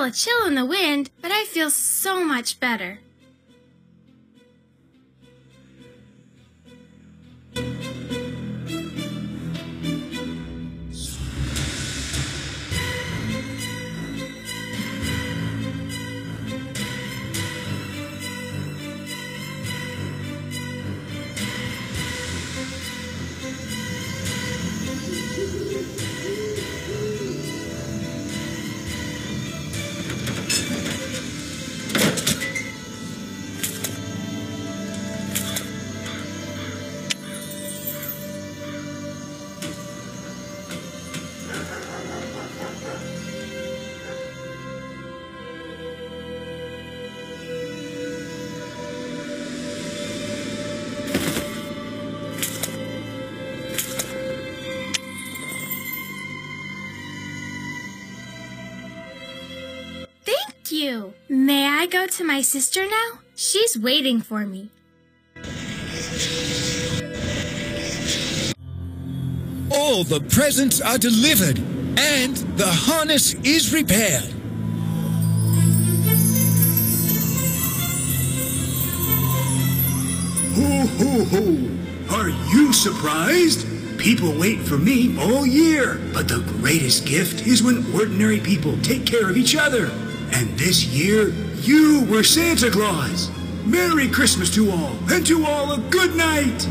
Still a chill in the wind, but I feel so much better. Go to my sister now? She's waiting for me. All the presents are delivered, and the harness is repaired. Ho, ho, ho! Are you surprised? People wait for me all year, but the greatest gift is when ordinary people take care of each other. And this year, you were Santa Claus. Merry Christmas to all, and to all a good night!